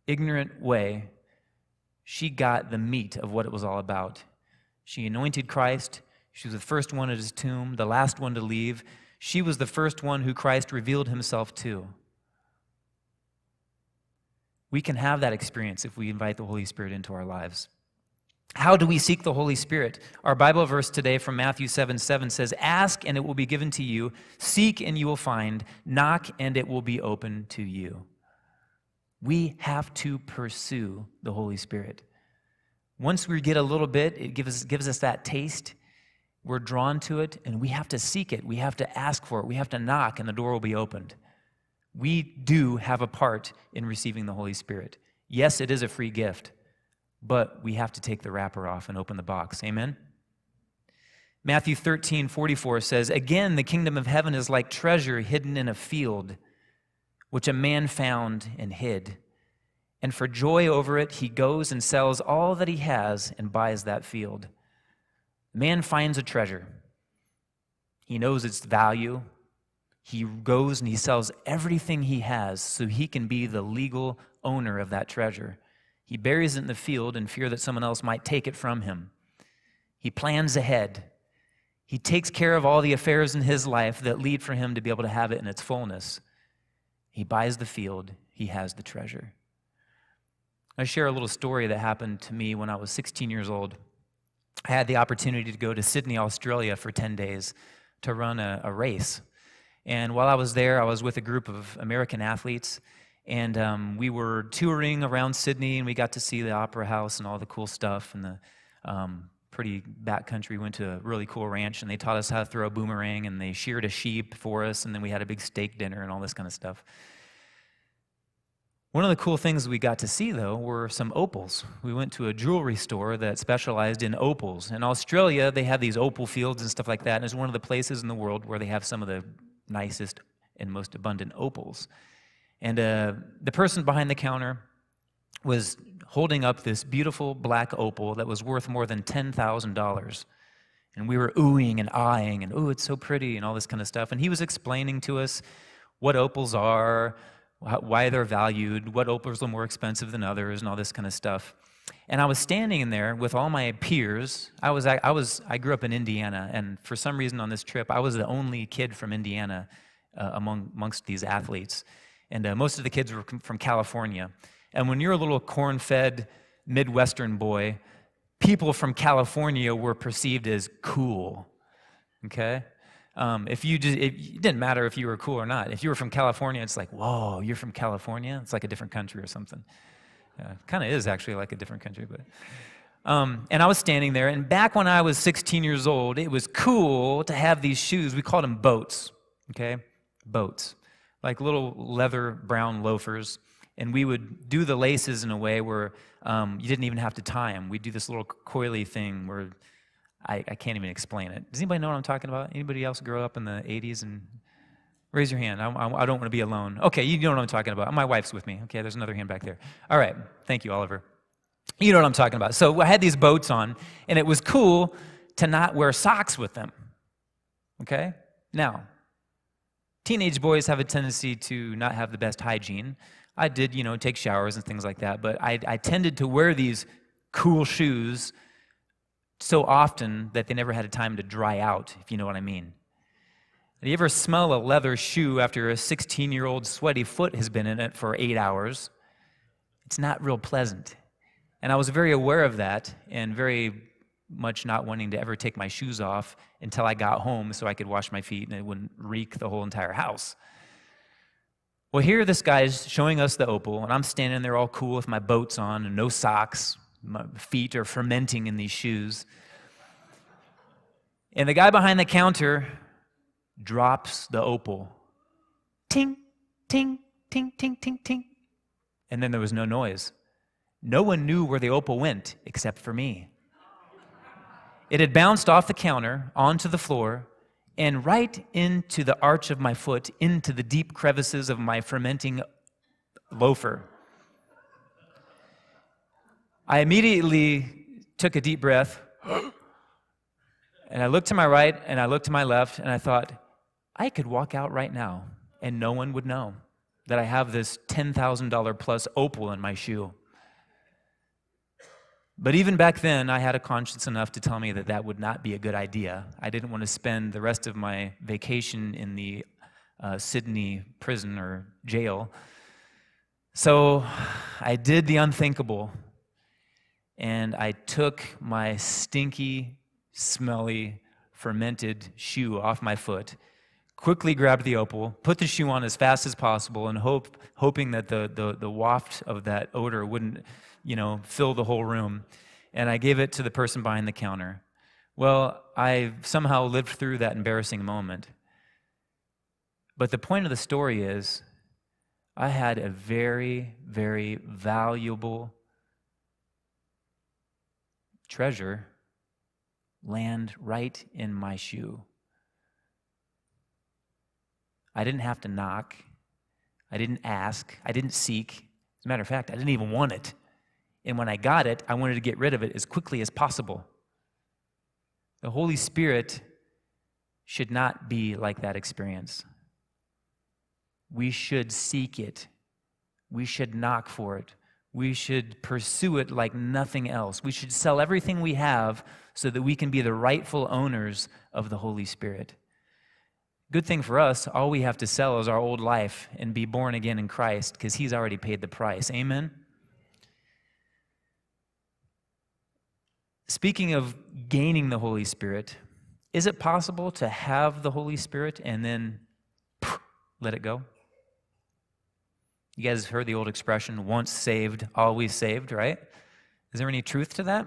ignorant way, she got the meat of what it was all about. She anointed Christ. She was the first one at his tomb, the last one to leave. She was the first one who Christ revealed himself to. We can have that experience if we invite the Holy Spirit into our lives. How do we seek the Holy Spirit? Our Bible verse today from Matthew 7 7 says, Ask and it will be given to you, seek and you will find, knock and it will be open to you. We have to pursue the Holy Spirit. Once we get a little bit, it gives, gives us that taste. We're drawn to it, and we have to seek it. We have to ask for it. We have to knock, and the door will be opened. We do have a part in receiving the Holy Spirit. Yes, it is a free gift but we have to take the wrapper off and open the box. Amen? Matthew 13, 44 says, Again, the kingdom of heaven is like treasure hidden in a field, which a man found and hid. And for joy over it, he goes and sells all that he has and buys that field. Man finds a treasure. He knows its value. He goes and he sells everything he has so he can be the legal owner of that treasure. He buries it in the field in fear that someone else might take it from him. He plans ahead. He takes care of all the affairs in his life that lead for him to be able to have it in its fullness. He buys the field, he has the treasure. I share a little story that happened to me when I was 16 years old. I had the opportunity to go to Sydney, Australia for 10 days to run a, a race. And while I was there, I was with a group of American athletes and um, we were touring around Sydney, and we got to see the Opera House and all the cool stuff and the um, pretty backcountry. We went to a really cool ranch, and they taught us how to throw a boomerang, and they sheared a sheep for us, and then we had a big steak dinner and all this kind of stuff. One of the cool things we got to see, though, were some opals. We went to a jewelry store that specialized in opals. In Australia, they have these opal fields and stuff like that, and it's one of the places in the world where they have some of the nicest and most abundant opals. And uh, the person behind the counter was holding up this beautiful black opal that was worth more than $10,000. And we were oohing and eyeing and, oh, it's so pretty and all this kind of stuff. And he was explaining to us what opals are, why they're valued, what opals are more expensive than others, and all this kind of stuff. And I was standing in there with all my peers. I was, I, I was, I grew up in Indiana, and for some reason on this trip, I was the only kid from Indiana uh, among, amongst these athletes and uh, most of the kids were from California. And when you're a little corn fed Midwestern boy, people from California were perceived as cool. Okay? Um, if you just, it didn't matter if you were cool or not. If you were from California, it's like, whoa, you're from California? It's like a different country or something. Yeah, kind of is actually like a different country, but. Um, and I was standing there, and back when I was 16 years old, it was cool to have these shoes. We called them boats, okay? Boats like little leather brown loafers, and we would do the laces in a way where um, you didn't even have to tie them. We'd do this little coily thing where I, I, can't even explain it. Does anybody know what I'm talking about? Anybody else grow up in the 80s and raise your hand? I, I, I don't want to be alone. Okay, you know what I'm talking about. My wife's with me. Okay, there's another hand back there. All right, thank you, Oliver. You know what I'm talking about. So I had these boats on, and it was cool to not wear socks with them. Okay? Now, teenage boys have a tendency to not have the best hygiene. I did, you know, take showers and things like that, but I, I tended to wear these cool shoes so often that they never had a time to dry out, if you know what I mean. Do you ever smell a leather shoe after a 16 year old sweaty foot has been in it for eight hours? It's not real pleasant. And I was very aware of that and very much not wanting to ever take my shoes off until I got home so I could wash my feet and it wouldn't reek the whole entire house. Well, here this guy's showing us the opal, and I'm standing there all cool with my boats on and no socks. My feet are fermenting in these shoes. And the guy behind the counter drops the opal. Ting, ting, ting, ting, ting, ting. And then there was no noise. No one knew where the opal went except for me. It had bounced off the counter onto the floor and right into the arch of my foot, into the deep crevices of my fermenting loafer. I immediately took a deep breath and I looked to my right and I looked to my left and I thought, I could walk out right now and no one would know that I have this $10,000 plus opal in my shoe. But even back then, I had a conscience enough to tell me that that would not be a good idea. I didn't want to spend the rest of my vacation in the uh, Sydney prison or jail. So I did the unthinkable, and I took my stinky, smelly, fermented shoe off my foot, quickly grabbed the opal, put the shoe on as fast as possible, and hope, hoping that the, the, the waft of that odor wouldn't you know, fill the whole room. And I gave it to the person behind the counter. Well, I somehow lived through that embarrassing moment. But the point of the story is, I had a very, very valuable treasure land right in my shoe. I didn't have to knock. I didn't ask. I didn't seek. As a matter of fact, I didn't even want it. And when I got it, I wanted to get rid of it as quickly as possible. The Holy Spirit should not be like that experience. We should seek it. We should knock for it. We should pursue it like nothing else. We should sell everything we have so that we can be the rightful owners of the Holy Spirit. Good thing for us, all we have to sell is our old life and be born again in Christ because He's already paid the price. Amen? Speaking of gaining the Holy Spirit, is it possible to have the Holy Spirit and then let it go? You guys heard the old expression, once saved, always saved, right? Is there any truth to that?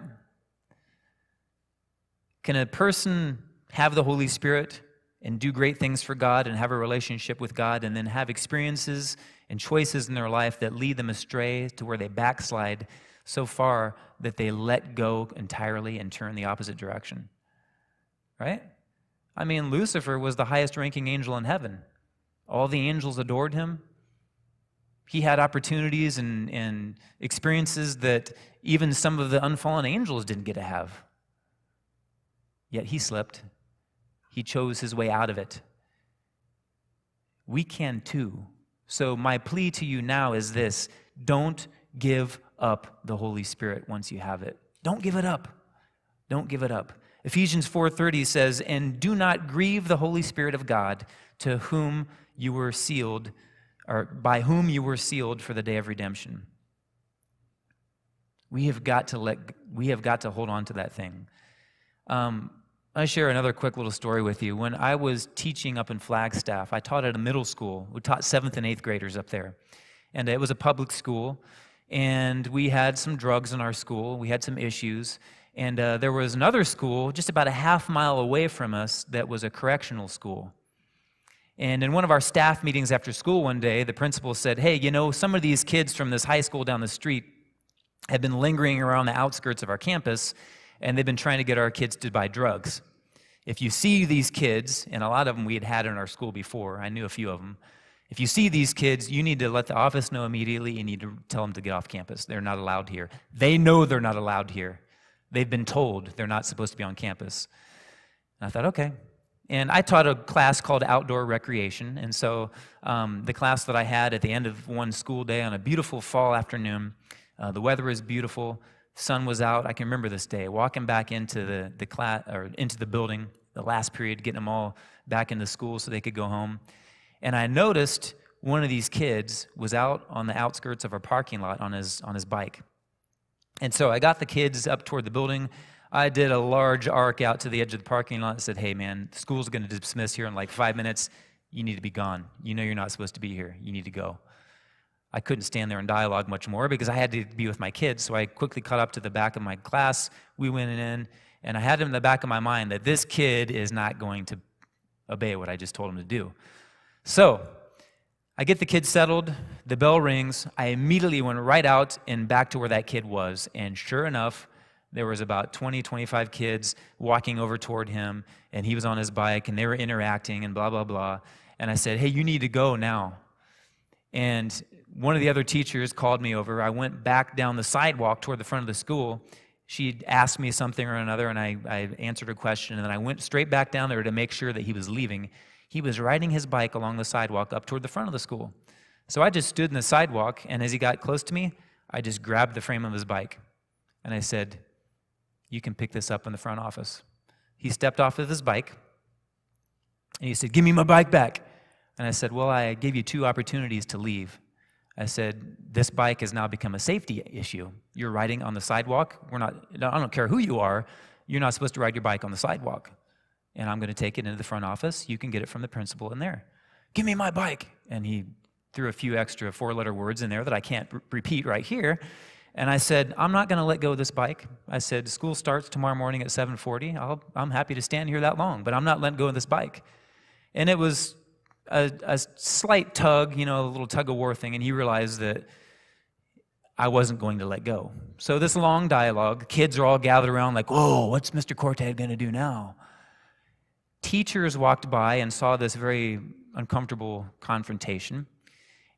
Can a person have the Holy Spirit and do great things for God and have a relationship with God and then have experiences and choices in their life that lead them astray to where they backslide so far that they let go entirely and turn the opposite direction. Right? I mean, Lucifer was the highest ranking angel in heaven. All the angels adored him. He had opportunities and, and experiences that even some of the unfallen angels didn't get to have. Yet he slipped. He chose his way out of it. We can too. So, my plea to you now is this don't give up the Holy Spirit once you have it. Don't give it up. Don't give it up. Ephesians 4:30 says, "And do not grieve the Holy Spirit of God, to whom you were sealed or by whom you were sealed for the day of redemption." We have got to let we have got to hold on to that thing. Um, I share another quick little story with you. When I was teaching up in Flagstaff, I taught at a middle school. We taught seventh and eighth graders up there, and it was a public school and we had some drugs in our school. We had some issues. And uh, there was another school just about a half mile away from us that was a correctional school. And in one of our staff meetings after school one day, the principal said, Hey, you know, some of these kids from this high school down the street have been lingering around the outskirts of our campus, and they've been trying to get our kids to buy drugs. If you see these kids, and a lot of them we had had in our school before, I knew a few of them, if you see these kids, you need to let the office know immediately. You need to tell them to get off campus. They're not allowed here. They know they're not allowed here. They've been told they're not supposed to be on campus. And I thought, okay. And I taught a class called Outdoor Recreation. And so um, the class that I had at the end of one school day on a beautiful fall afternoon, uh, the weather was beautiful, sun was out. I can remember this day, walking back into the, the class or into the building, the last period, getting them all back into school so they could go home. And I noticed one of these kids was out on the outskirts of our parking lot on his, on his bike. And so I got the kids up toward the building. I did a large arc out to the edge of the parking lot and said, Hey, man, school's going to dismiss here in like five minutes. You need to be gone. You know you're not supposed to be here. You need to go. I couldn't stand there and dialogue much more because I had to be with my kids. So I quickly caught up to the back of my class. We went in, and I had in the back of my mind that this kid is not going to obey what I just told him to do. So I get the kid settled, the bell rings. I immediately went right out and back to where that kid was. And sure enough, there was about 20 25 kids walking over toward him and he was on his bike and they were interacting and blah blah blah. And i said hey you need to go now. And one of the other teachers called me over. I went back down the sidewalk toward the front of the school. She asked me something or another and I, I answered her question and then i went straight back down there to make sure that he was leaving. He was riding his bike along the sidewalk up toward the front of the school. So i just stood in the sidewalk and as he got close to me i just grabbed the frame of his bike and i said you can pick this up in the front office. He stepped off of his bike and he said, Give me my bike back. And I said, Well, I gave you two opportunities to leave. I said, This bike has now become a safety issue. You're riding on the sidewalk. We're not, I don't care who you are, you're not supposed to ride your bike on the sidewalk. And I'm going to take it into the front office. You can get it from the principal in there. Give me my bike. And he threw a few extra four letter words in there that I can't repeat right here. And I said, I'm not going to let go of this bike. I said, school starts tomorrow morning at 7:40. I'll, I'm happy to stand here that long, but I'm not letting go of this bike. And it was a, a slight tug, you know, a little tug of war thing, and he realized that I wasn't going to let go. So this long dialogue, kids are all gathered around like, whoa, what's Mr. Courtad going to do now? Teachers walked by and saw this very uncomfortable confrontation,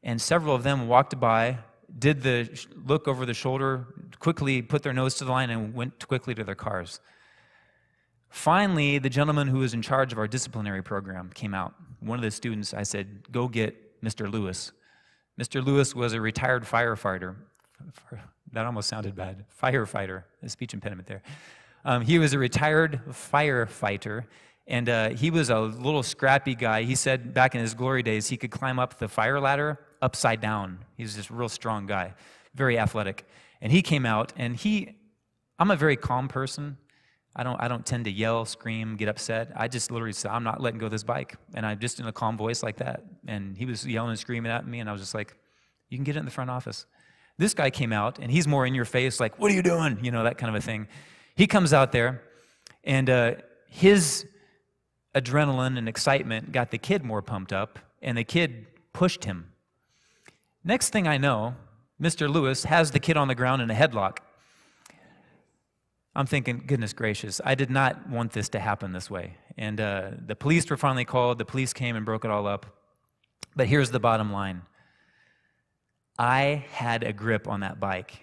and several of them walked by did the look over the shoulder, quickly put their nose to the line, and went quickly to their cars. Finally, the gentleman who was in charge of our disciplinary program came out. One of the students, I said, Go get Mr. Lewis. Mr. Lewis was a retired firefighter. [laughs] That almost sounded bad. Firefighter, a speech impediment there. Um, he was a retired firefighter, and uh, he was a little scrappy guy. He said back in his glory days, he could climb up the fire ladder upside down. He's this real strong guy, very athletic. And he came out, and he, I'm a very calm person. I don't, I don't tend to yell, scream, get upset. I just literally said, I'm not letting go of this bike. And I'm just in a calm voice like that. And he was yelling and screaming at me, and I was just like, You can get it in the front office. This guy came out, and he's more in your face, like, What are you doing? You know, that kind of a thing. He comes out there, and uh, his adrenaline and excitement got the kid more pumped up, and the kid pushed him Next thing I know, Mr. Lewis has the kid on the ground in a headlock. I'm thinking, goodness gracious, I did not want this to happen this way. And uh, the police were finally called. The police came and broke it all up. But here's the bottom line I had a grip on that bike,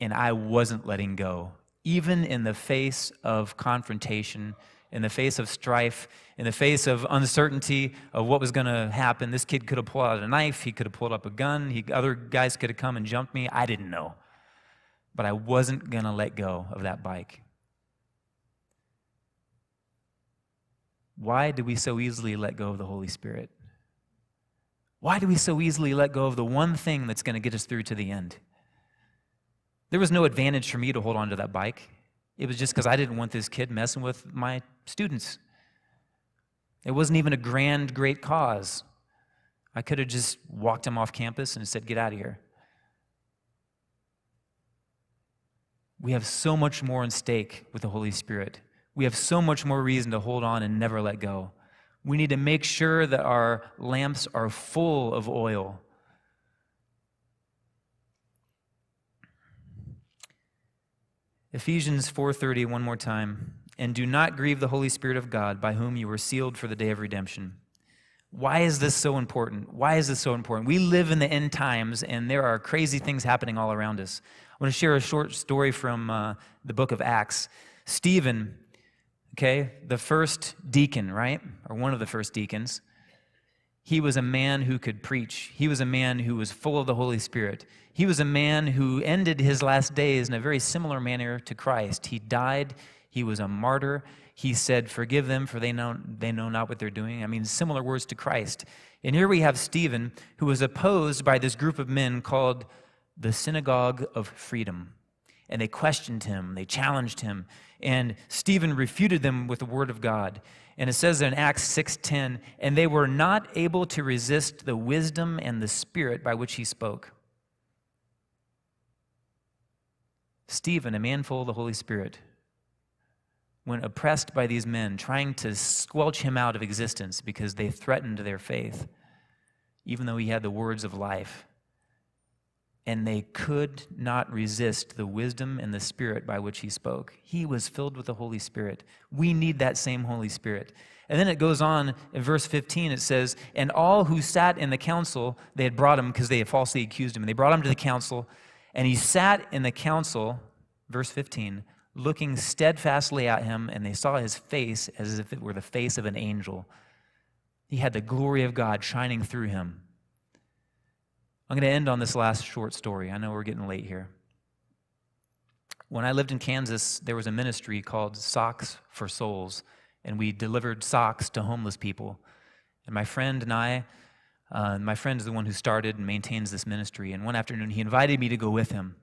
and I wasn't letting go, even in the face of confrontation in the face of strife, in the face of uncertainty of what was going to happen. This kid could have pulled out a knife, he could have pulled up a gun, he, other guys could have come and jumped me. I didn't know. But I wasn't going to let go of that bike. Why do we so easily let go of the Holy Spirit? Why do we so easily let go of the one thing that's going to get us through to the end? There was no advantage for me to hold on to that bike. It was just because I didn't want this kid messing with my students. It wasn't even a grand, great cause. I could have just walked him off campus and said, Get out of here. We have so much more in stake with the Holy Spirit. We have so much more reason to hold on and never let go. We need to make sure that our lamps are full of oil Ephesians 4:30 one more time. And do not grieve the Holy Spirit of God by whom you were sealed for the day of redemption. Why is this so important? Why is this so important? We live in the end times and there are crazy things happening all around us. I want to share a short story from uh, the book of Acts. Stephen, okay, the first deacon, right? Or one of the first deacons. He was a man who could preach. He was a man who was full of the Holy Spirit. He was a man who ended his last days in a very similar manner to Christ. He died, he was a martyr. He said, Forgive them, for they know, they know not what they're doing. I mean, similar words to Christ. And here we have Stephen, who was opposed by this group of men called the Synagogue of Freedmen. and they questioned him, they challenged him, and Stephen refuted them with the word of God. And it says in Acts 6:10, and they were not able to resist the wisdom and the spirit by which he spoke. Stephen, a man full of the Holy Spirit, when oppressed by these men, trying to squelch him out of existence because they threatened their faith, even though he had the words of life. And they could not resist the wisdom and the spirit by which he spoke. He was filled with the Holy Spirit. We need that same Holy Spirit. And then it goes on in verse 15, it says, And all who sat in the council, they had brought him because they had falsely accused him. And they brought him to the council, and he sat in the council, verse 15, looking steadfastly at him, and they saw his face as if it were the face of an angel. He had the glory of God shining through him. I'm going to end on this last short story. I know we're getting late here. When I lived in Kansas, there was a ministry called Socks for Souls, and we delivered socks to homeless people. And my friend and I, uh, my friend is the one who started and maintains this ministry. And one afternoon, he invited me to go with him.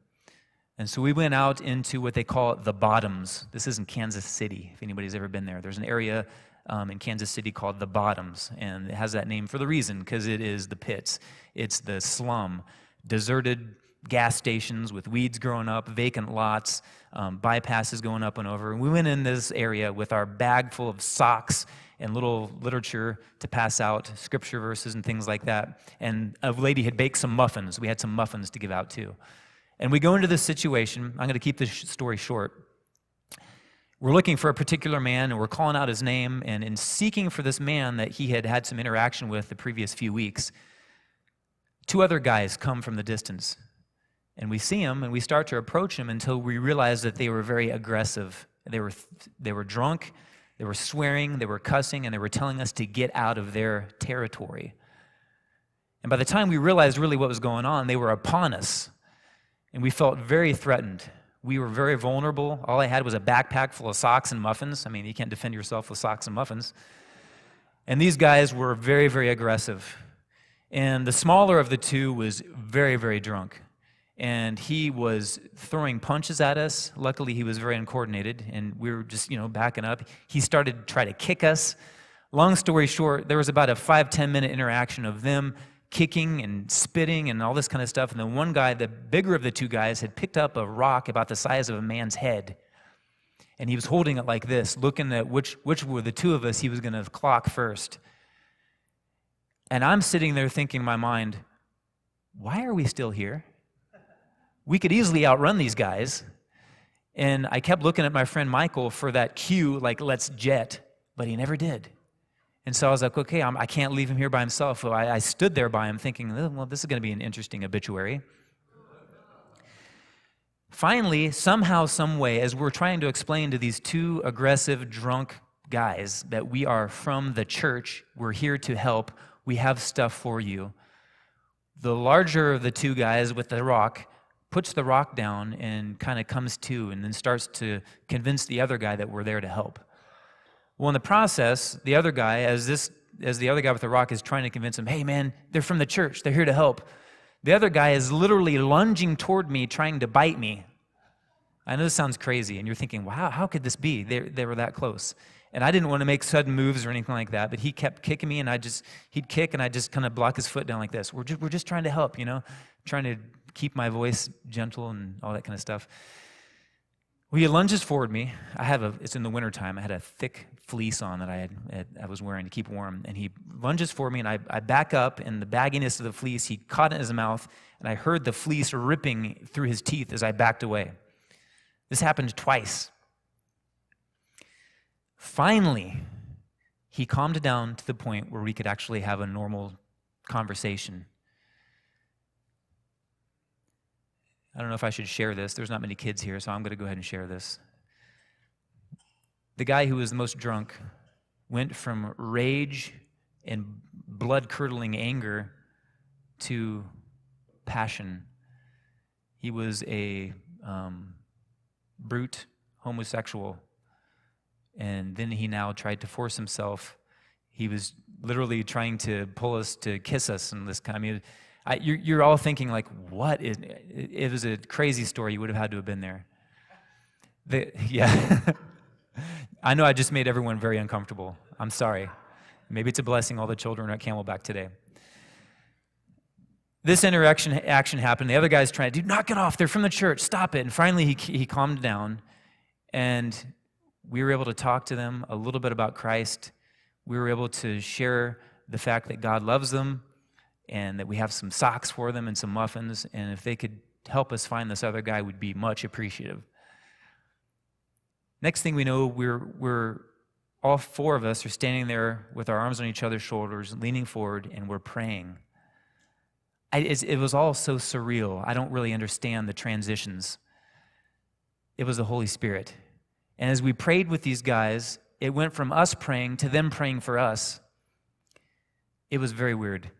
And so we went out into what they call the bottoms. This is in Kansas City, if anybody's ever been there. There's an area um, in Kansas City called the bottoms, and it has that name for the reason, because it is the pits. It's the slum, deserted gas stations with weeds growing up, vacant lots, um, bypasses going up and over. And we went in this area with our bag full of socks and little literature to pass out, scripture verses and things like that. And a lady had baked some muffins. We had some muffins to give out too. And we go into this situation. I'm going to keep this story short. We're looking for a particular man and we're calling out his name. And in seeking for this man that he had had some interaction with the previous few weeks, two other guys come from the distance. And we see him and we start to approach him until we realize that they were very aggressive. They were, they were drunk, they were swearing, they were cussing, and they were telling us to get out of their territory. And by the time we realized really what was going on, they were upon us. And we felt very threatened. We were very vulnerable. All I had was a backpack full of socks and muffins. I mean, you can't defend yourself with socks and muffins. And these guys were very, very aggressive. And the smaller of the two was very, very drunk. And he was throwing punches at us. Luckily, he was very uncoordinated, and we were just, you know, backing up. He started to try to kick us. Long story short, there was about a five, 10 minute interaction of them kicking and spitting and all this kind of stuff. And then one guy, the bigger of the two guys, had picked up a rock about the size of a man's head. And he was holding it like this, looking at which, which were the two of us he was going to clock first. And I'm sitting there thinking in my mind, why are we still here? We could easily outrun these guys. And I kept looking at my friend Michael for that cue, like, let's jet, but he never did. And so I was like, okay, I'm, I can not leave him here by himself. So I, I stood there by him thinking, well, this is going to be an interesting obituary. Finally, somehow, some way, as we're trying to explain to these two aggressive, drunk guys that we are from the church, we're here to help, we have stuff for you. The larger of the two guys with the rock puts the rock down and kind of comes to and then starts to convince the other guy that we're there to help. Well, in the process, the other guy, as this as the other guy with the rock is trying to convince him, hey man, they're from the church, they're here to help. The other guy is literally lunging toward me, trying to bite me. I know this sounds crazy, and you're thinking, wow, how could this be? They, they were that close. And I didn't want to make sudden moves or anything like that, but he kept kicking me, and I just, he'd kick, and I just kind of block his foot down like this. We're just, we're just trying to help, you know, trying to keep my voice gentle and all that kind of stuff. Well, he lunges forward me. I have a, it's in the wintertime. I had a thick fleece on that I had, I was wearing to keep warm. And he lunges for me, and I, I back up, and the bagginess of the fleece, he caught in his mouth, and I heard the fleece ripping through his teeth as I backed away. This happened twice. Finally, he calmed down to the point where we could actually have a normal conversation. I don't know if I should share this. There's not many kids here, so I'm going to go ahead and share this. The guy who was the most drunk went from rage and blood curdling anger to passion. He was a um, brute homosexual, and then he now tried to force himself. He was literally trying to pull us to kiss us and this kind. I mean, I, you're, you're all thinking like, what is? It was a crazy story. You would have had to have been there. The, [laughs] yeah. I know I just made everyone very uncomfortable. I'm sorry. Maybe it's a blessing all the children are at Camelback today. This interaction action happened. The other guy's trying to, dude, knock it off. They're from the church. Stop it. And finally, he, he calmed down. And we were able to talk to them a little bit about Christ. We were able to share the fact that God loves them and that we have some socks for them and some muffins. And if they could help us find this other guy, we'd be much appreciative. Next thing we know, we're, we're all four of us are standing there with our arms on each other's shoulders, leaning forward, and we're praying. I, it was all so surreal. I don't really understand the transitions. It was the Holy Spirit. And as we prayed with these guys, it went from us praying to them praying for us. It was very weird.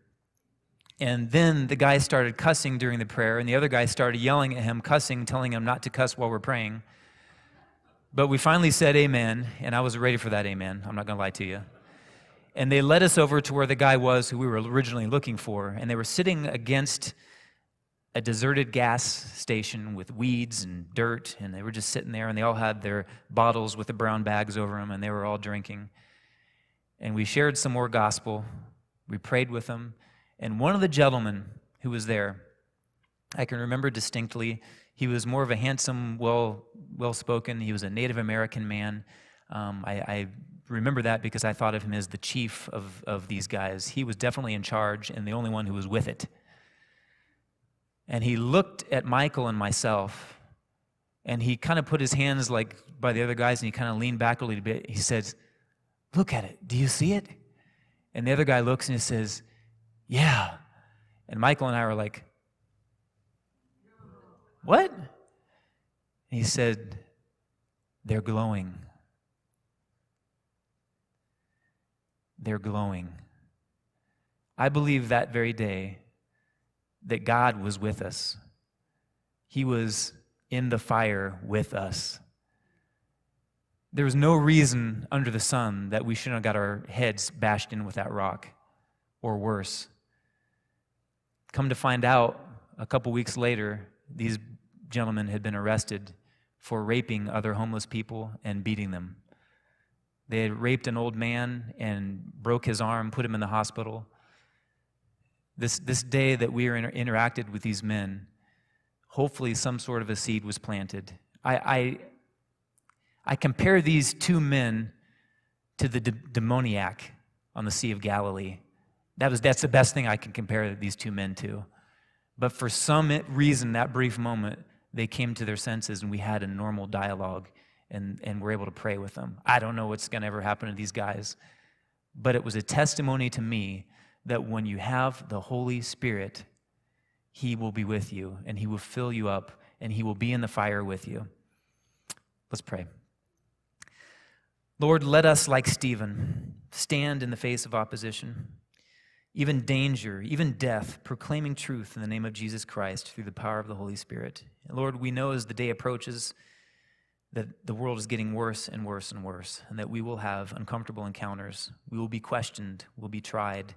And then the guy started cussing during the prayer, and the other guy started yelling at him, cussing, telling him not to cuss while we're praying. But we finally said amen, and I was ready for that amen. I'm not going to lie to you. And they led us over to where the guy was who we were originally looking for, and they were sitting against a deserted gas station with weeds and dirt, and they were just sitting there, and they all had their bottles with the brown bags over them, and they were all drinking. And we shared some more gospel. We prayed with them. And one of the gentlemen who was there, I can remember distinctly, he was more of a handsome, well, well-spoken. He was a Native American man. Um, I, I, remember that because I thought of him as the chief of, of these guys. He was definitely in charge and the only one who was with it. And he looked at Michael and myself, and he kind of put his hands like by the other guys, and he kind of leaned back a little bit. He says, Look at it. Do you see it? And the other guy looks and he says, yeah. And Michael and I were like, What? He said, They're glowing. They're glowing. I believe that very day that God was with us. He was in the fire with us. There was no reason under the sun that we shouldn't have got our heads bashed in with that rock or worse. Come to find out, a couple weeks later, these gentlemen had been arrested for raping other homeless people and beating them. They had raped an old man and broke his arm, put him in the hospital. This, this day that we inter- interacted with these men, hopefully some sort of a seed was planted. I, I, I compare these two men to the de- demoniac on the Sea of Galilee. That was, that's the best thing I can compare these two men to. But for some reason, that brief moment, they came to their senses and we had a normal dialogue and, and we're able to pray with them. I don't know what's going to ever happen to these guys, but it was a testimony to me that when you have the Holy Spirit, He will be with you and He will fill you up and He will be in the fire with you. Let's pray. Lord, let us, like Stephen, stand in the face of opposition even danger, even death, proclaiming truth in the name of Jesus Christ through the power of the Holy Spirit. Lord, we know as the day approaches that the world is getting worse and worse and worse, and that we will have uncomfortable encounters. We will be questioned, we'll be tried.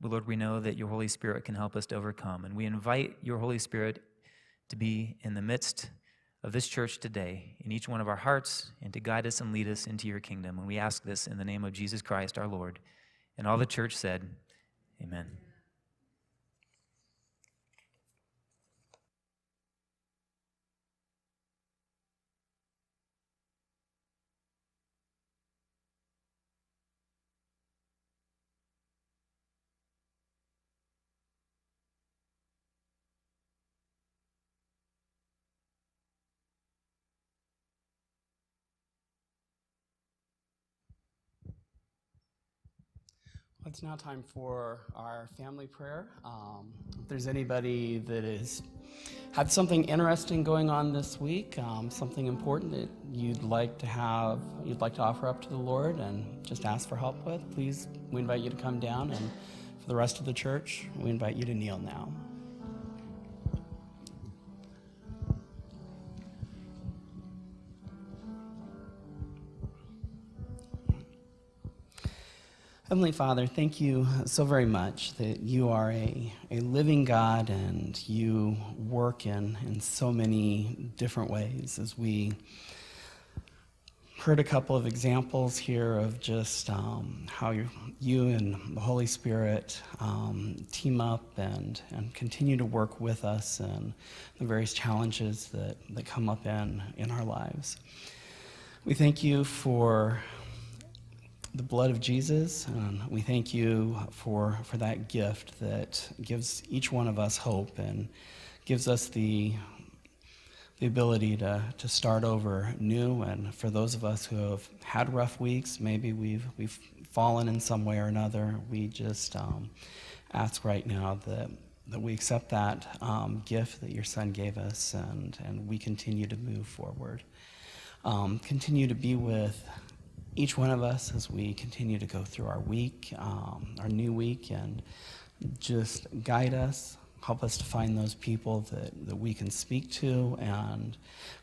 But Lord, we know that your Holy Spirit can help us to overcome. And we invite your Holy Spirit to be in the midst of this church today, in each one of our hearts, and to guide us and lead us into your kingdom. And we ask this in the name of Jesus Christ, our Lord. And all the church said, Amen. It's now time for our family prayer. Um, if there's anybody that has had something interesting going on this week, um, something important that you'd like to have, you'd like to offer up to the Lord and just ask for help with, please, we invite you to come down. And for the rest of the church, we invite you to kneel now. Heavenly Father, thank you so very much that you are a, a living God and you work in, in so many different ways as we heard a couple of examples here of just um, how you, you and the Holy Spirit um, team up and, and continue to work with us and the various challenges that, that come up in, in our lives. We thank you for the blood of Jesus, and we thank you for, for that gift that gives each one of us hope and gives us the the ability to, to start over new. And for those of us who have had rough weeks, maybe we've, we've fallen in some way or another, we just um, ask right now that, that we accept that um, gift that your son gave us and, and we continue to move forward. Um, continue to be with each one of us as we continue to go through our week, um, our new week, and just guide us, help us to find those people that, that we can speak to and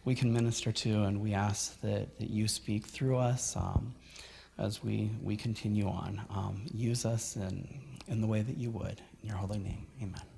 we can minister to, and we ask that, that you speak through us um, as we, we continue on. Um, use us in, in the way that you would. In your holy name, amen.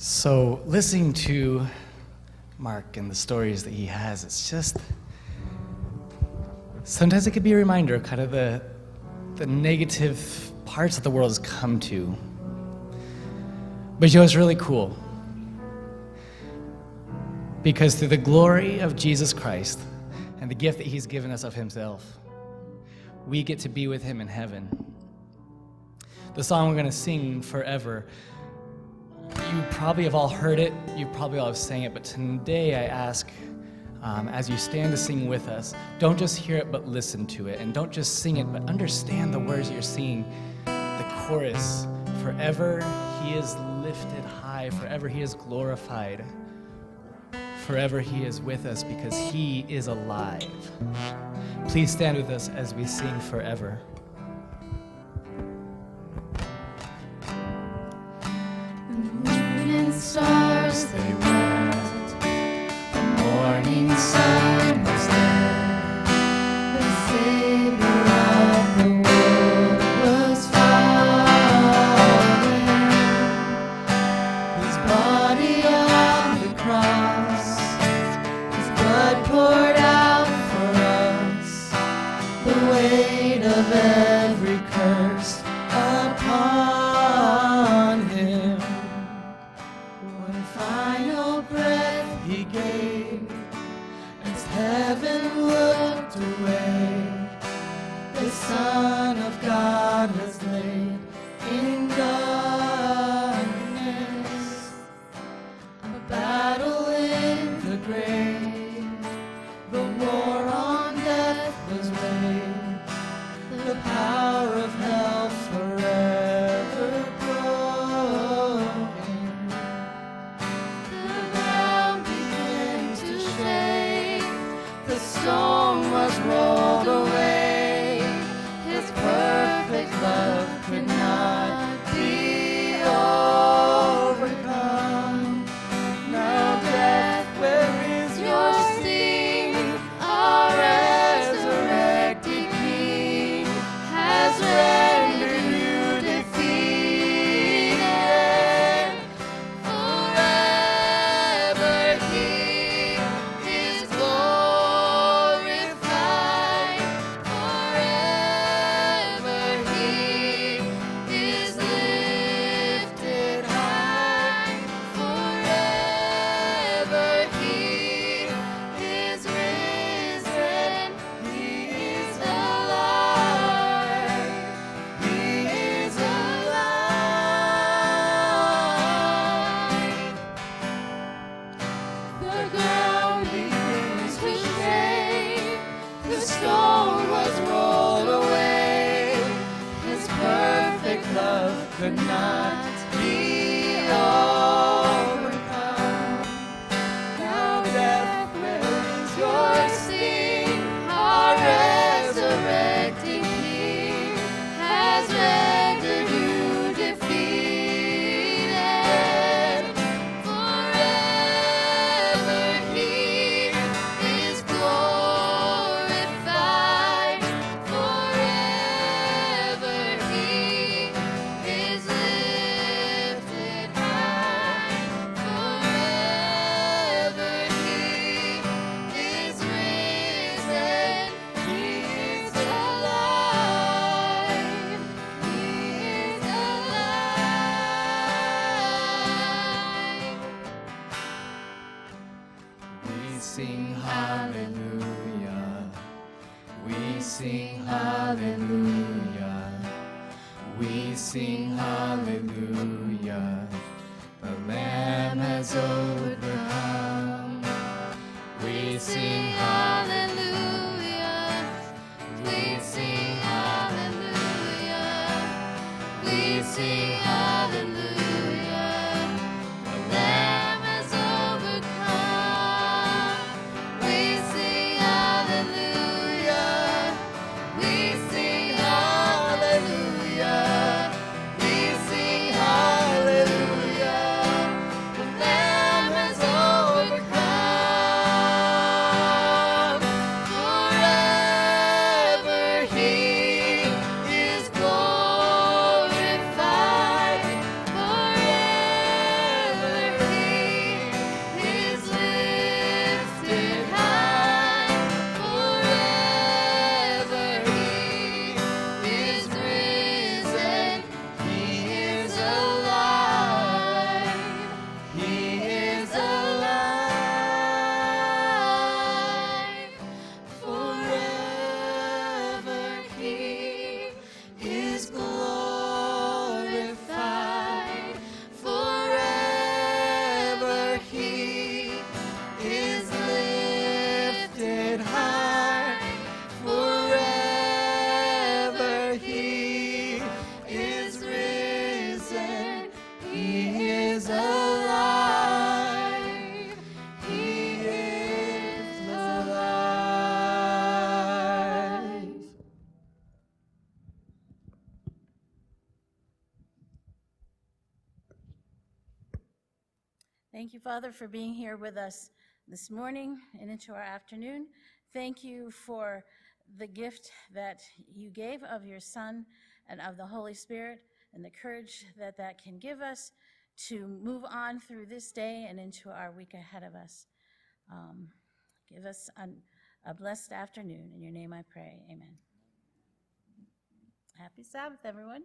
So, listening to Mark and the stories that he has, it's just sometimes it could be a reminder of kind of the, the negative parts that the world has come to. But you know, it's really cool. Because through the glory of Jesus Christ and the gift that he's given us of himself, we get to be with him in heaven. The song we're going to sing forever you probably have all heard it, you probably all have sang it, but today I ask, um, as you stand to sing with us, don't just hear it, but listen to it. And don't just sing it, but understand the words you're singing. The chorus, forever he is lifted high, forever he is glorified, forever he is with us because he is alive. Please stand with us as we sing forever. Stars they met. The morning sun Thank you, Father, for being here with us this morning and into our afternoon. Thank you for the gift that you gave of your Son and of the Holy Spirit and the courage that that can give us to move on through this day and into our week ahead of us. Um, give us an, a blessed afternoon. In your name I pray. Amen. Happy Sabbath, everyone.